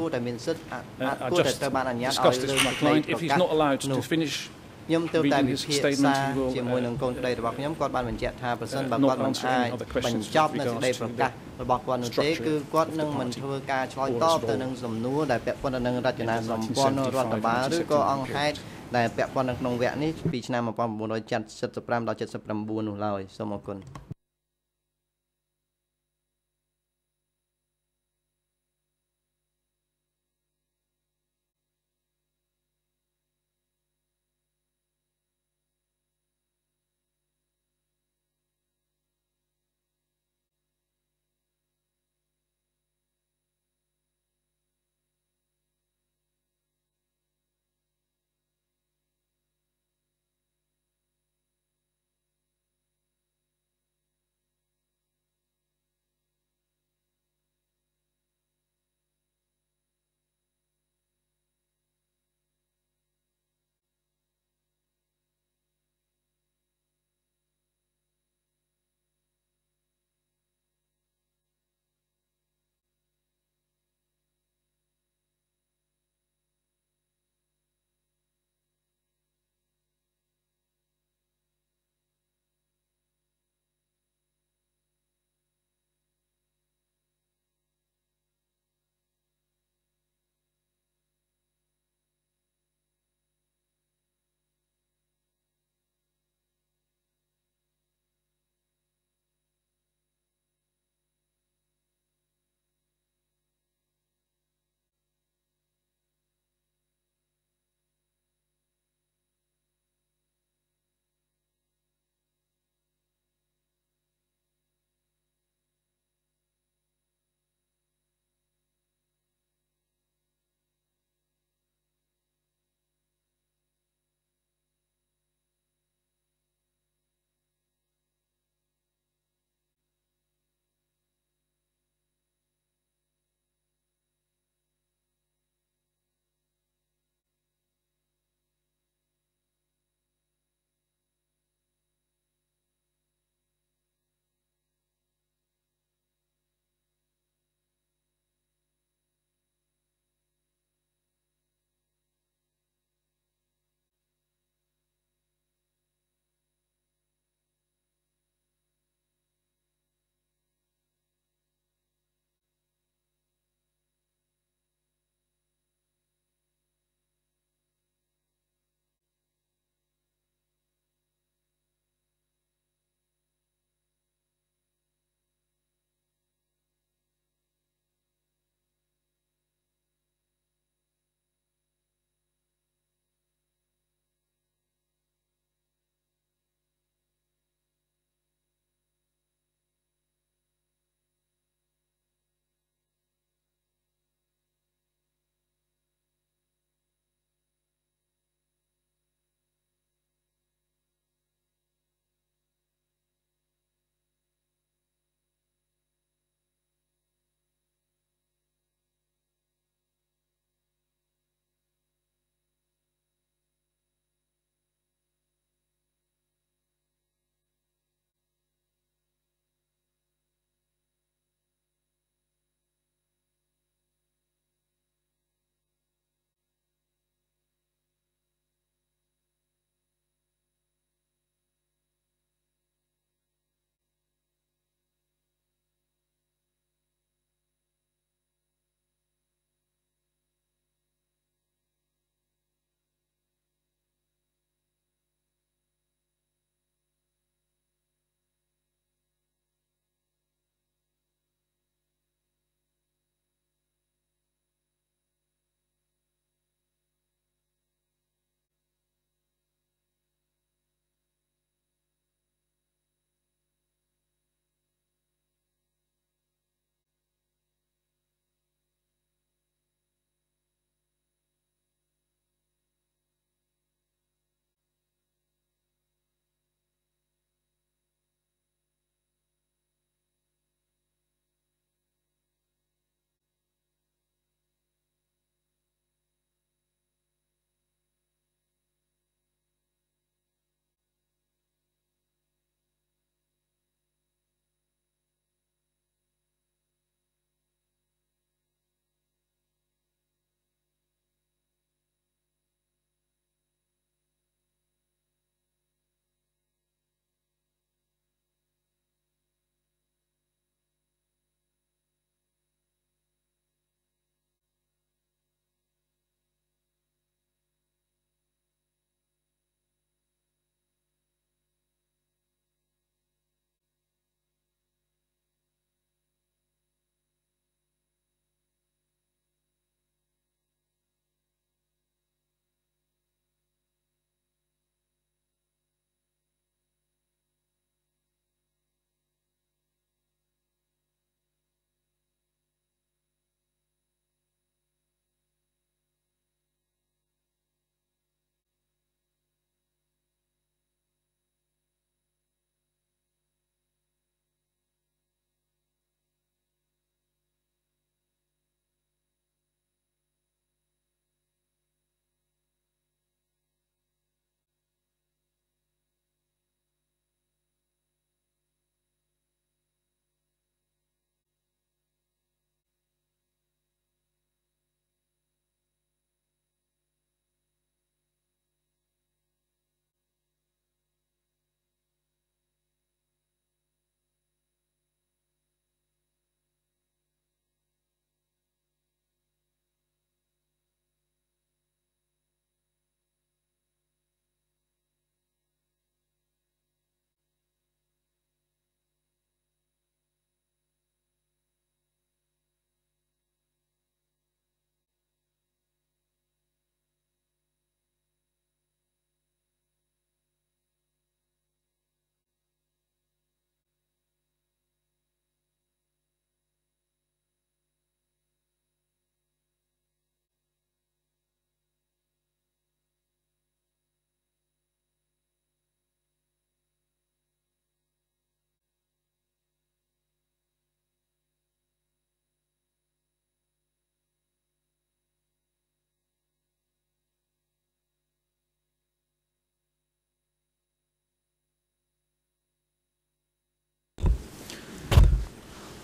Uh, I just discussed this with my client. If he's not allowed to finish ខ្ញុំទើបតែវិភាគសារជាមួយនឹងកូនក្តីរបស់ខ្ញុំគាត់បានបញ្ជាក់ថាប្រសិនបើគាត់មិនអាចបញ្ចប់នៅសេចក្តីប្រកាសរបស់គាត់នោះទេគឺគាត់នឹងមិនធ្វើការឆ្លើយតបទៅនឹងសំណួរដែលពាក់ព័ន្ធនឹងរចនាសម្ព័ន្ធរដ្ឋបាលឬក៏អង្គហេតុដែលពាក់ព័ន្ធនៅក្នុងវគ្គនេះពីឆ្នាំ1975ដល់79នោះឡើយសូមអរគុណ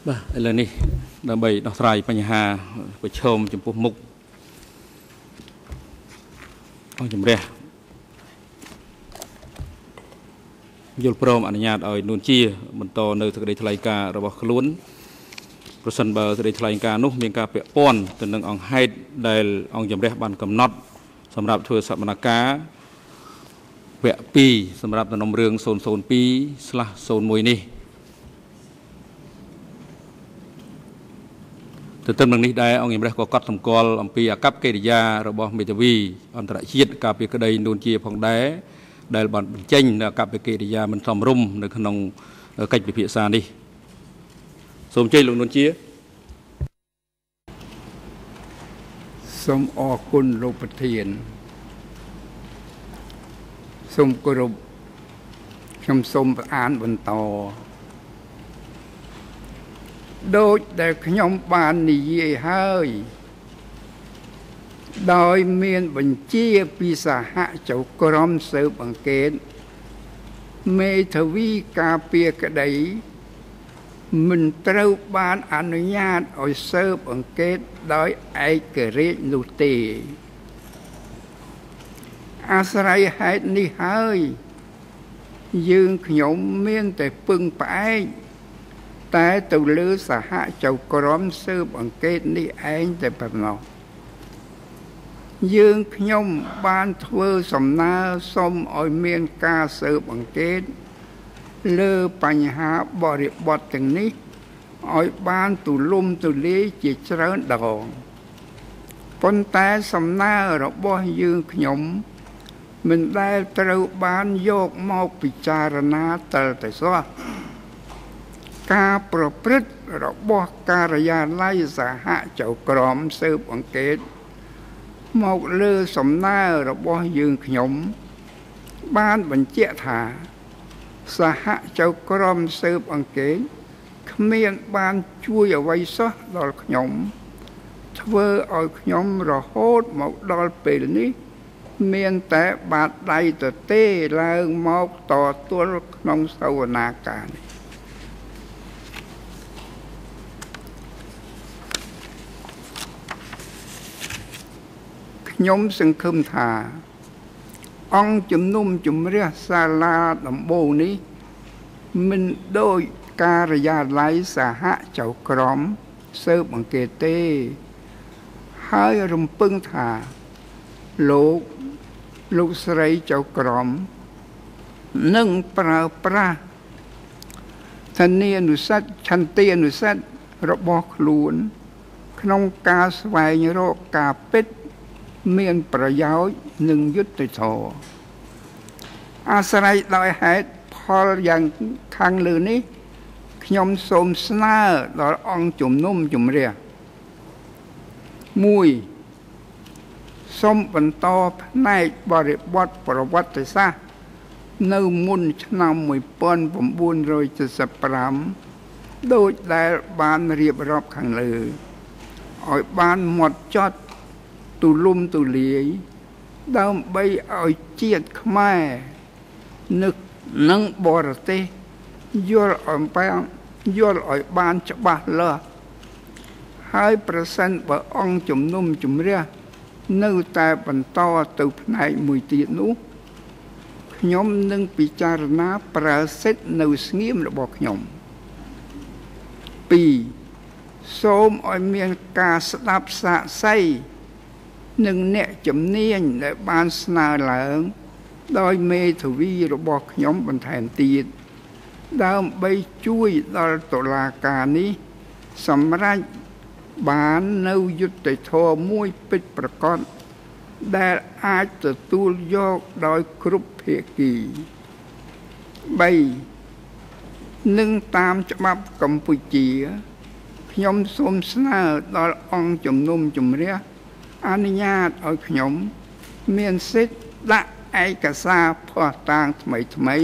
បាទឥឡូវនេះដើម្បីដោះស្រាយបញ្ហាប្រឈមចំពោះមុខអស់ជំរះយល់ព្រមអនុញ្ញាតឲ្យនួនជា បន្តនៅសេចក្តីថ្លែងការណ៍របស់ខ្លួនប្រសិនបើសេចក្តីថ្លែងការណ៍នោះមានការពាក់ព័ន្ធទៅនឹងអង្គហេតុដែលអង្គជំរះបានកំណត់ សម្រាប់ធ្វើសកម្មភាពវគ្គ2សម្រាប់ដំណុំរឿង002/01 នេះ ទន្ទឹមនឹងនេះដែរអង្គជំរះក៏កត់សម្គាល់អំពីអកប្បកិរិយារបស់មេធាវីអន្តរជាតិការពីក្តីនួនជាផងដែរដែលបានបញ្ចេញនៅអកប្បកិរិយាមិនសមរម្យនៅក្នុងកិច្ចពិភាក្សានេះសូមជ័យលោកនួនជាសូមអរគុណលោកប្រធានសូមគោរពខ្ញុំសូមអានបន្ត ដូចដែលខ្ញុំបាននិយាយហើយ ដោយមានបញ្ជាពីសហចៅក្រមស៊ើបអង្កេតមេធាវីការពារក្តីមិនត្រូវបានអនុញ្ញាតឲ្យស៊ើបអង្កេតដោយឯករាជ្យនោះទេ អាស្រ័យហេតុនេះហើយ យើងខ្ញុំមានតែពឹងផ្អែក តែទៅលើសហចៅក្រមស៊ើបអង្កេតនេះឯងតែប៉ុណ្ណោះយើងខ្ញុំបានធ្វើសំណើសុំឲ្យមានការស៊ើបអង្កេត លើបញ្ហាបរិបទទាំងនេះឲ្យបានទូលំទូលាយជាច្រើនដងប៉ុន្តែសំណើរបស់យើងខ្ញុំ មិនដែលត្រូវបានយកមកពិចារណាតលតែសោះ ការប្រព្រឹត្តរបស់ការិយាល័យសហចៅក្រមស៊ើបអង្កេត មកលើសំណើរបស់យើងខ្ញុំ បានបញ្ជាក់ថា សហចៅក្រមស៊ើបអង្កេតគ្មានបានជួយអ្វីសោះដល់ខ្ញុំ ធ្វើឲ្យខ្ញុំរហូតមកដល់ពេលនេះ មានតែបាតដៃទៅទេឡើងមកតទល់ក្នុងសវនាការនេះ ខ្ញុំសង្ឃឹមថា អង្គជំនុំជម្រះសាលាដំបូងនេះ មិនដូចការិយាល័យសហចៅក្រមស៊ើបអង្កេតទេ ហើយរំពឹងថា លោកលោកស្រីចៅក្រមនឹងប្រើប្រាស់ធនានុសិទ្ធឆន្ទានុសិទ្ធរបស់ខ្លួន ក្នុងការស្វែងរកការពិត មានប្រយោជន៍និងយុត្តិធម៌អាស្រ័យដោយហេតុផលយ៉ាងខាងលើនេះខ្ញុំសូមស្នើដល់អង្គជំនុំជម្រះ1សូមបន្តផ្នែកបរិបត្តិប្រវត្តិសាស្ត្រនៅមុនឆ្នាំ1975ដូចដែលបានរៀបរាប់ខាងលើឲ្យបានຫມត់ចត់ ទូលំទូលាយ ដើម្បីឲ្យជាតិខ្មែរនឹកនិងបរទេសយល់អំពីយល់ឲ្យបានច្បាស់លាស់ហើយប្រសិនបើអង្គជំនុំជម្រះនៅតែបន្តទៅផ្នែកមួយទៀតនោះខ្ញុំនឹងពិចារណាប្រើសិទ្ធនៅស្ងៀមរបស់ខ្ញុំ2សូមឲ្យមានការស្ដាប់សាកសី និងអ្នកជំនាញដែលបានស្នើឡើង ដោយមេធាវីរបស់ខ្ញុំបន្ថែមទៀតដើម្បីជួយដល់តុលាការនេះសម្រាប់បាននៅយុត្តិធម៌មួយពិតប្រាកដដែលអាចទទួលយកដោយគ្រប់ភាគី3នឹងតាមច្បាប់កម្ពុជា ខ្ញុំសូមស្នើដល់អង្គជំនុំជម្រះ អនុញ្ញាតឲ្យខ្ញុំ មានសិទ្ធិដាក់ឯកសារភស្តុតាងថ្មីថ្មី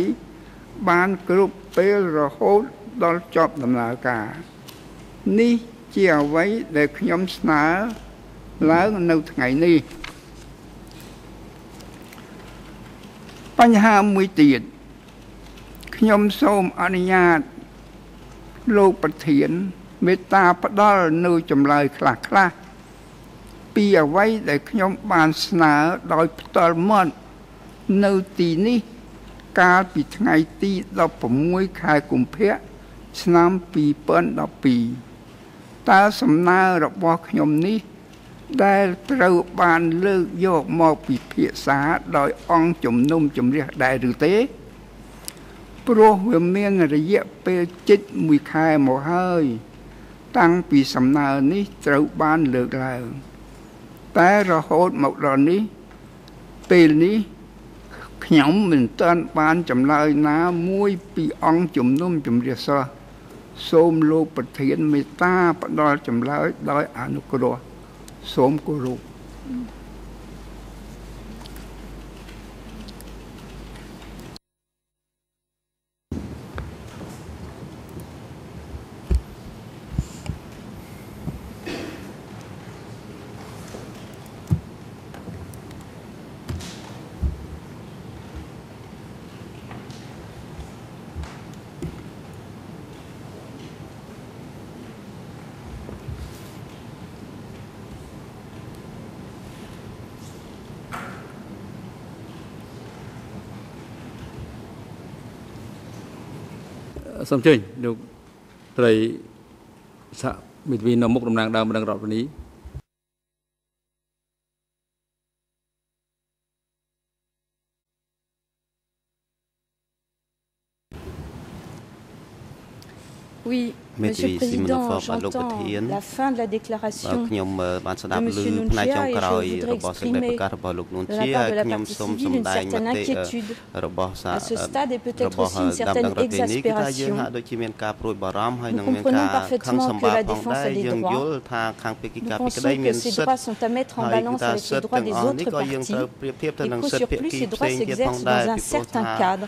បានគ្រប់ពេលរហូតដល់ចប់ដំណើរការ នេះជាអ្វីដែលខ្ញុំស្នើឡើងនៅថ្ងៃនេះបញ្ហាមួយទៀតខ្ញុំសូមអនុញ្ញាត លោកប្រធានមេត្តាផ្ដល់នៅចម្លើយខ្លះខ្លះ ពីអ្វីដែលខ្ញុំបានស្នើដោយផ្ទាល់មាត់នៅទីនេះកាលពីថ្ងៃទី16ខែកុម្ភៈឆ្នាំ2012តើសំណើរបស់ខ្ញុំនេះ ដែលត្រូវបានលើកយកមកពិភាក្សាដោយអង្គជំនុំជម្រះដែរឬទេព្រោះវាមានរយៈពេលជិតមួយខែមកហើយ តាំងពីសំណើនេះត្រូវបានលើកឡើង តែរហូតមកដល់នេះពេលនេះខ្ញុំមិនទាន់បានចម្លើយណាមួយពីអង្គជំនុំជម្រះសោះសូមលោកប្រធានមេត្តាផ្ដល់ចម្លើយដោយអនុគ្រោះសូមគោរព សូមអញ្ជើញលោកត្រីសហមេធាវីនៅមុខតំណាងដើមបណ្ដឹងរដ្ឋនី Oui, Monsieur le Président, j'entends la fin de la déclaration de M. Nunchia et je voudrais exprimer de la part de la partie civile une certaine inquiétude à ce stade et peut-être aussi une certaine exaspération. Nous comprenons parfaitement que la défense a des droits. Nous pensons que ces droits sont à mettre en balance avec les droits des autres parties et qu'au surplus, ces droits s'exercent dans un certain cadre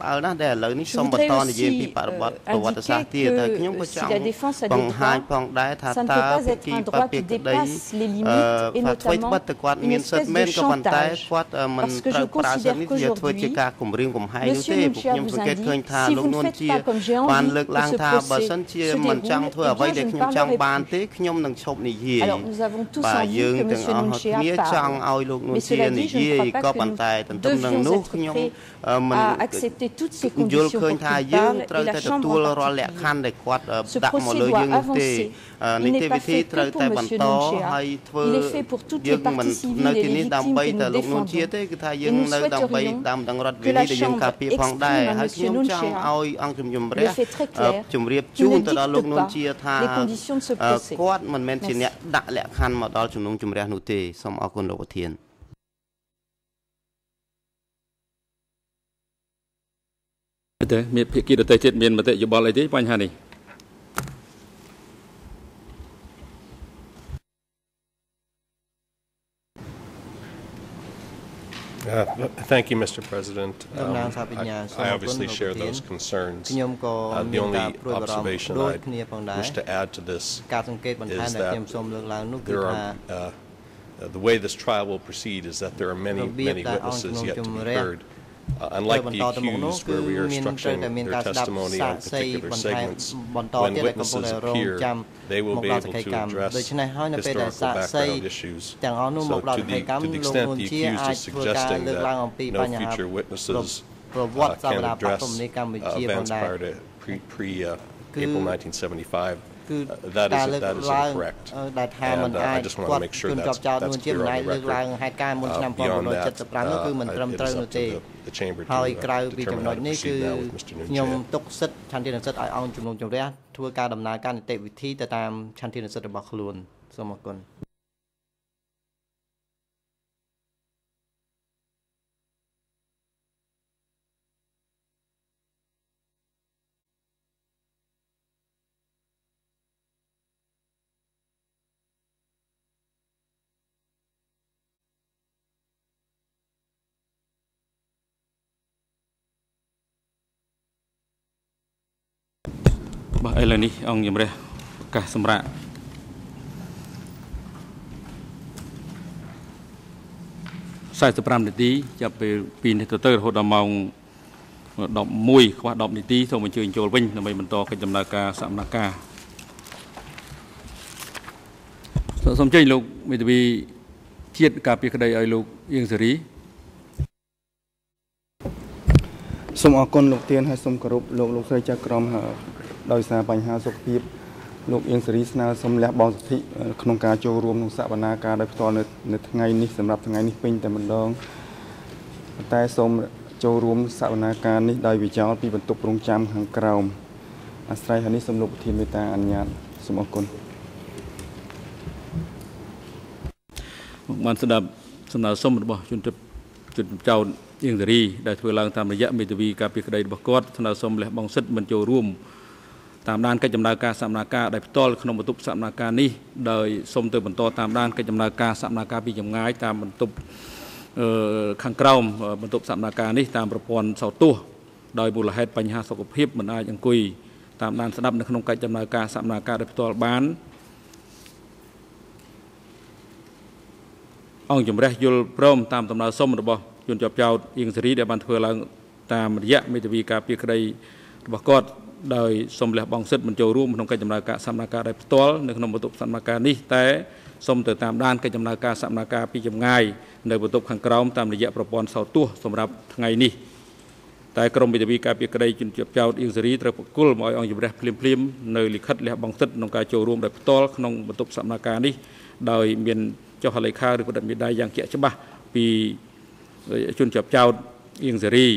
ផ្អើលណាស់ដែលឥឡូវនេះសូមបន្តនិយាយពីបរិបទប្រវត្តិសាស្ត្រទៀតតែខ្ញុំក៏ចង់បង្ហាញផងដែរថាតើភាគីបពាក្យក្តីអឺថាធ្វើបတ်តែគាត់មានសិទ្ធិមែនក៏ប៉ុន្តែគាត់មិនត្រូវប្រើសិទ្ធិនេះជាធ្វើជាការគំរាមកំហែងនោះទេពួកខ្ញុំសង្កេតឃើញថាលោកនួនជាបានលើកឡើងថាបើសិនជាមិនចង់ធ្វើអ្វីដែលខ្ញុំចង់បានទេខ្ញុំនឹងឈប់និយាយបាទយើងទាំងអស់គ្នាចង់ឲ្យលោកនួនជានិយាយក៏ប៉ុន្តែទន្ទឹមនឹងនោះខ្ញុំមិន accepter toutes ces conditions pour qu'il parle et la Chambre en particulier. Ce procès doit avancer. Il n'est pas fait que pour M. Nunchia. Il est fait pour toutes les parties civiles et les victimes que nous défendons. Et nous souhaiterions que la Chambre exprime à M. Nunchia le fait très clair qu'il ne dicte pas les conditions de ce procès. Merci. ទៅមាន ភាគីដទៃទៀតមានមតិយោបល់អីទេបញ្ហានេះ Uh, thank you, Mr. President. Um, I, I, obviously share those concerns. Uh, the only observation I wish to add to this is that there are, uh, the way this trial will proceed is that there are many, many witnesses yet to be heard. Uh, unlike the accused, where we are structuring their testimony on particular segments, when witnesses appear, they will be able to address historical background issues. So to the, to the extent the accused is suggesting that no future witnesses uh, can address uh, events prior to pre, pre uh, April 1975, គឺដែលលើកឡើងដែលថាมันអាចគាត់ជួនជាប់ចោតនួនជាមិនអាចលើកឡើងហេតុការណ៍មុនឆ្នាំ1975នោះគឺមិនត្រឹមត្រូវនោះទេហើយក្រៅពីចំណុចនេះគឺខ្ញុំទុកសិទ្ធិឆន្ទៈនិស្សិតឲ្យអង្គជំនុំជម្រះធ្វើការដំណើរការនីតិវិធីទៅតាមឆន្ទៈនិស្សិតរបស់ខ្លួនសូមអរគុណ ឥឡូវនេះអង្គជំរះប្រកាសសម្រាប់45នាទីចាប់ពេល2នាទីទៅរហូតដល់ម៉ោង11ខ្វះ10នាទីសូមអញ្ជើញចូលវិញដើម្បីបន្តកិច្ចដំណើរការសកម្មភាពសូមអញ្ជើញលោកមេធាវីជាតិការពីក្តីឲ្យលោកអៀងសេរីសូមអរគុណលោកទៀនហើយសូមគោរពលោកលោកស្រីចាក់ក្រម ដោយសារបញ្ហាសុខភាពលោកអៀងសេរីស្នើសុំលះបង់សិទ្ធិក្នុងការចូលរួមក្នុងសវនាការដោយផ្ទាល់នៅនៅថ្ងៃនេះសម្រាប់ថ្ងៃនេះពេញតែម្ដងតែសូមចូលរួមសវនាការនេះដោយវិចោលពីបន្ទប់រងចាំខាងក្រោមអាស្រ័យហើយនេះសូមលោកប្រធានមេត្តាអនុញ្ញាតសូមអរគុណបានស្ដាប់សំណើសុំរបស់ជនទិបជនចោតអៀងសេរីដែលធ្វើឡើងតាមរយៈមេធាវីការពីក្តីរបស់គាត់ស្នើសុំលះបង់សិទ្ធិមិនចូលរួម តាមដានកិច្ចដំណើរការសកម្មភាពដែលផ្ទាល់ក្នុងបន្ទប់សកម្មភាពនេះដោយសូមទៅបន្តតាមដានកិច្ចដំណើរការសកម្មភាពពីចម្ងាយតាមបន្ទប់អឺខាងក្រោមបន្ទប់សកម្មភាពនេះតាមប្រព័ន្ធសោតទស្សន៍ដោយមូលហេតុបញ្ហាសុខភាពមិនអាចអង្គុយតាមដានស្ដាប់នៅក្នុងកិច្ចដំណើរការសកម្មភាពដោយផ្ទាល់បានអង្គជំរះយល់ព្រមតាមដំណើរសុំរបស់យន្តជាប់ចោតអៀងសេរីដែលបានធ្វើឡើងតាមរយៈមេធាវីការពារក្តីរបស់គាត់ ដោយសូមលះបង់សិទ្ធិមិនចូលរួមក្នុងកិច្ចដំណើរការសកម្មភាពដោយផ្ទាល់នៅក្នុងបន្ទប់សកម្មភាពនេះតែសូមទៅតាមដានកិច្ចដំណើរការសកម្មភាពពីចម្ងាយនៅបន្ទប់ខាងក្រោមតាមរយៈប្រព័ន្ធសោតទស្សន៍សម្រាប់ថ្ងៃនេះតែក្រមវិទ្យាការពីក្តីជនជាប់ចោតអ៊ីងសេរីត្រូវប្រគល់មកឲ្យអង្គជំរះភ្លាមភ្លាមនៅលិខិតលះបង់សិទ្ធិក្នុងការចូលរួមដោយផ្ទាល់ក្នុងបន្ទប់សកម្មភាពនេះដោយមានចុះហត្ថលេខាឬផ្តិតមេដាយយ៉ាងជាក់ច្បាស់ពីជនជាប់ចោតអ៊ីងសេរី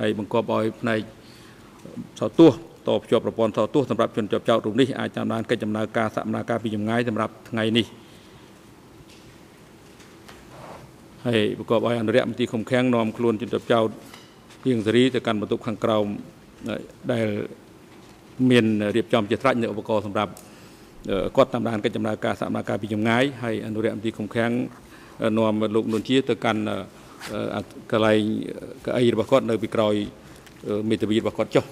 ហើយបង្គាប់ឲ្យផ្នែកសោតទស្សន៍ តភ្ជាប់ប្រព័ន្ធសោតទស្សន៍សម្រាប់ជនជាប់ចោតរូបនេះអាចតាមដានកិច្ចដំណើរការសកម្មភាពពីចម្ងាយសម្រាប់ថ្ងៃនេះហើយប្រកបឲ្យអនុរិយមន្ត្រីឃុំឃាំងនាំខ្លួនជនជាប់ចោតទៀងសេរីទៅកាន់បន្ទប់ខាងក្រោមដែលមានរៀបចំជាត្រាច់នៅឧបករណ៍សម្រាប់គាត់តាមដានកិច្ចដំណើរការសកម្មភាពពីចម្ងាយហើយអនុរិយមន្ត្រីឃុំឃាំងនាំលោកនួនជាទៅកាន់កន្លែងកៅអីរបស់គាត់នៅពីក្រោយមេធាវីរបស់គាត់ចុះ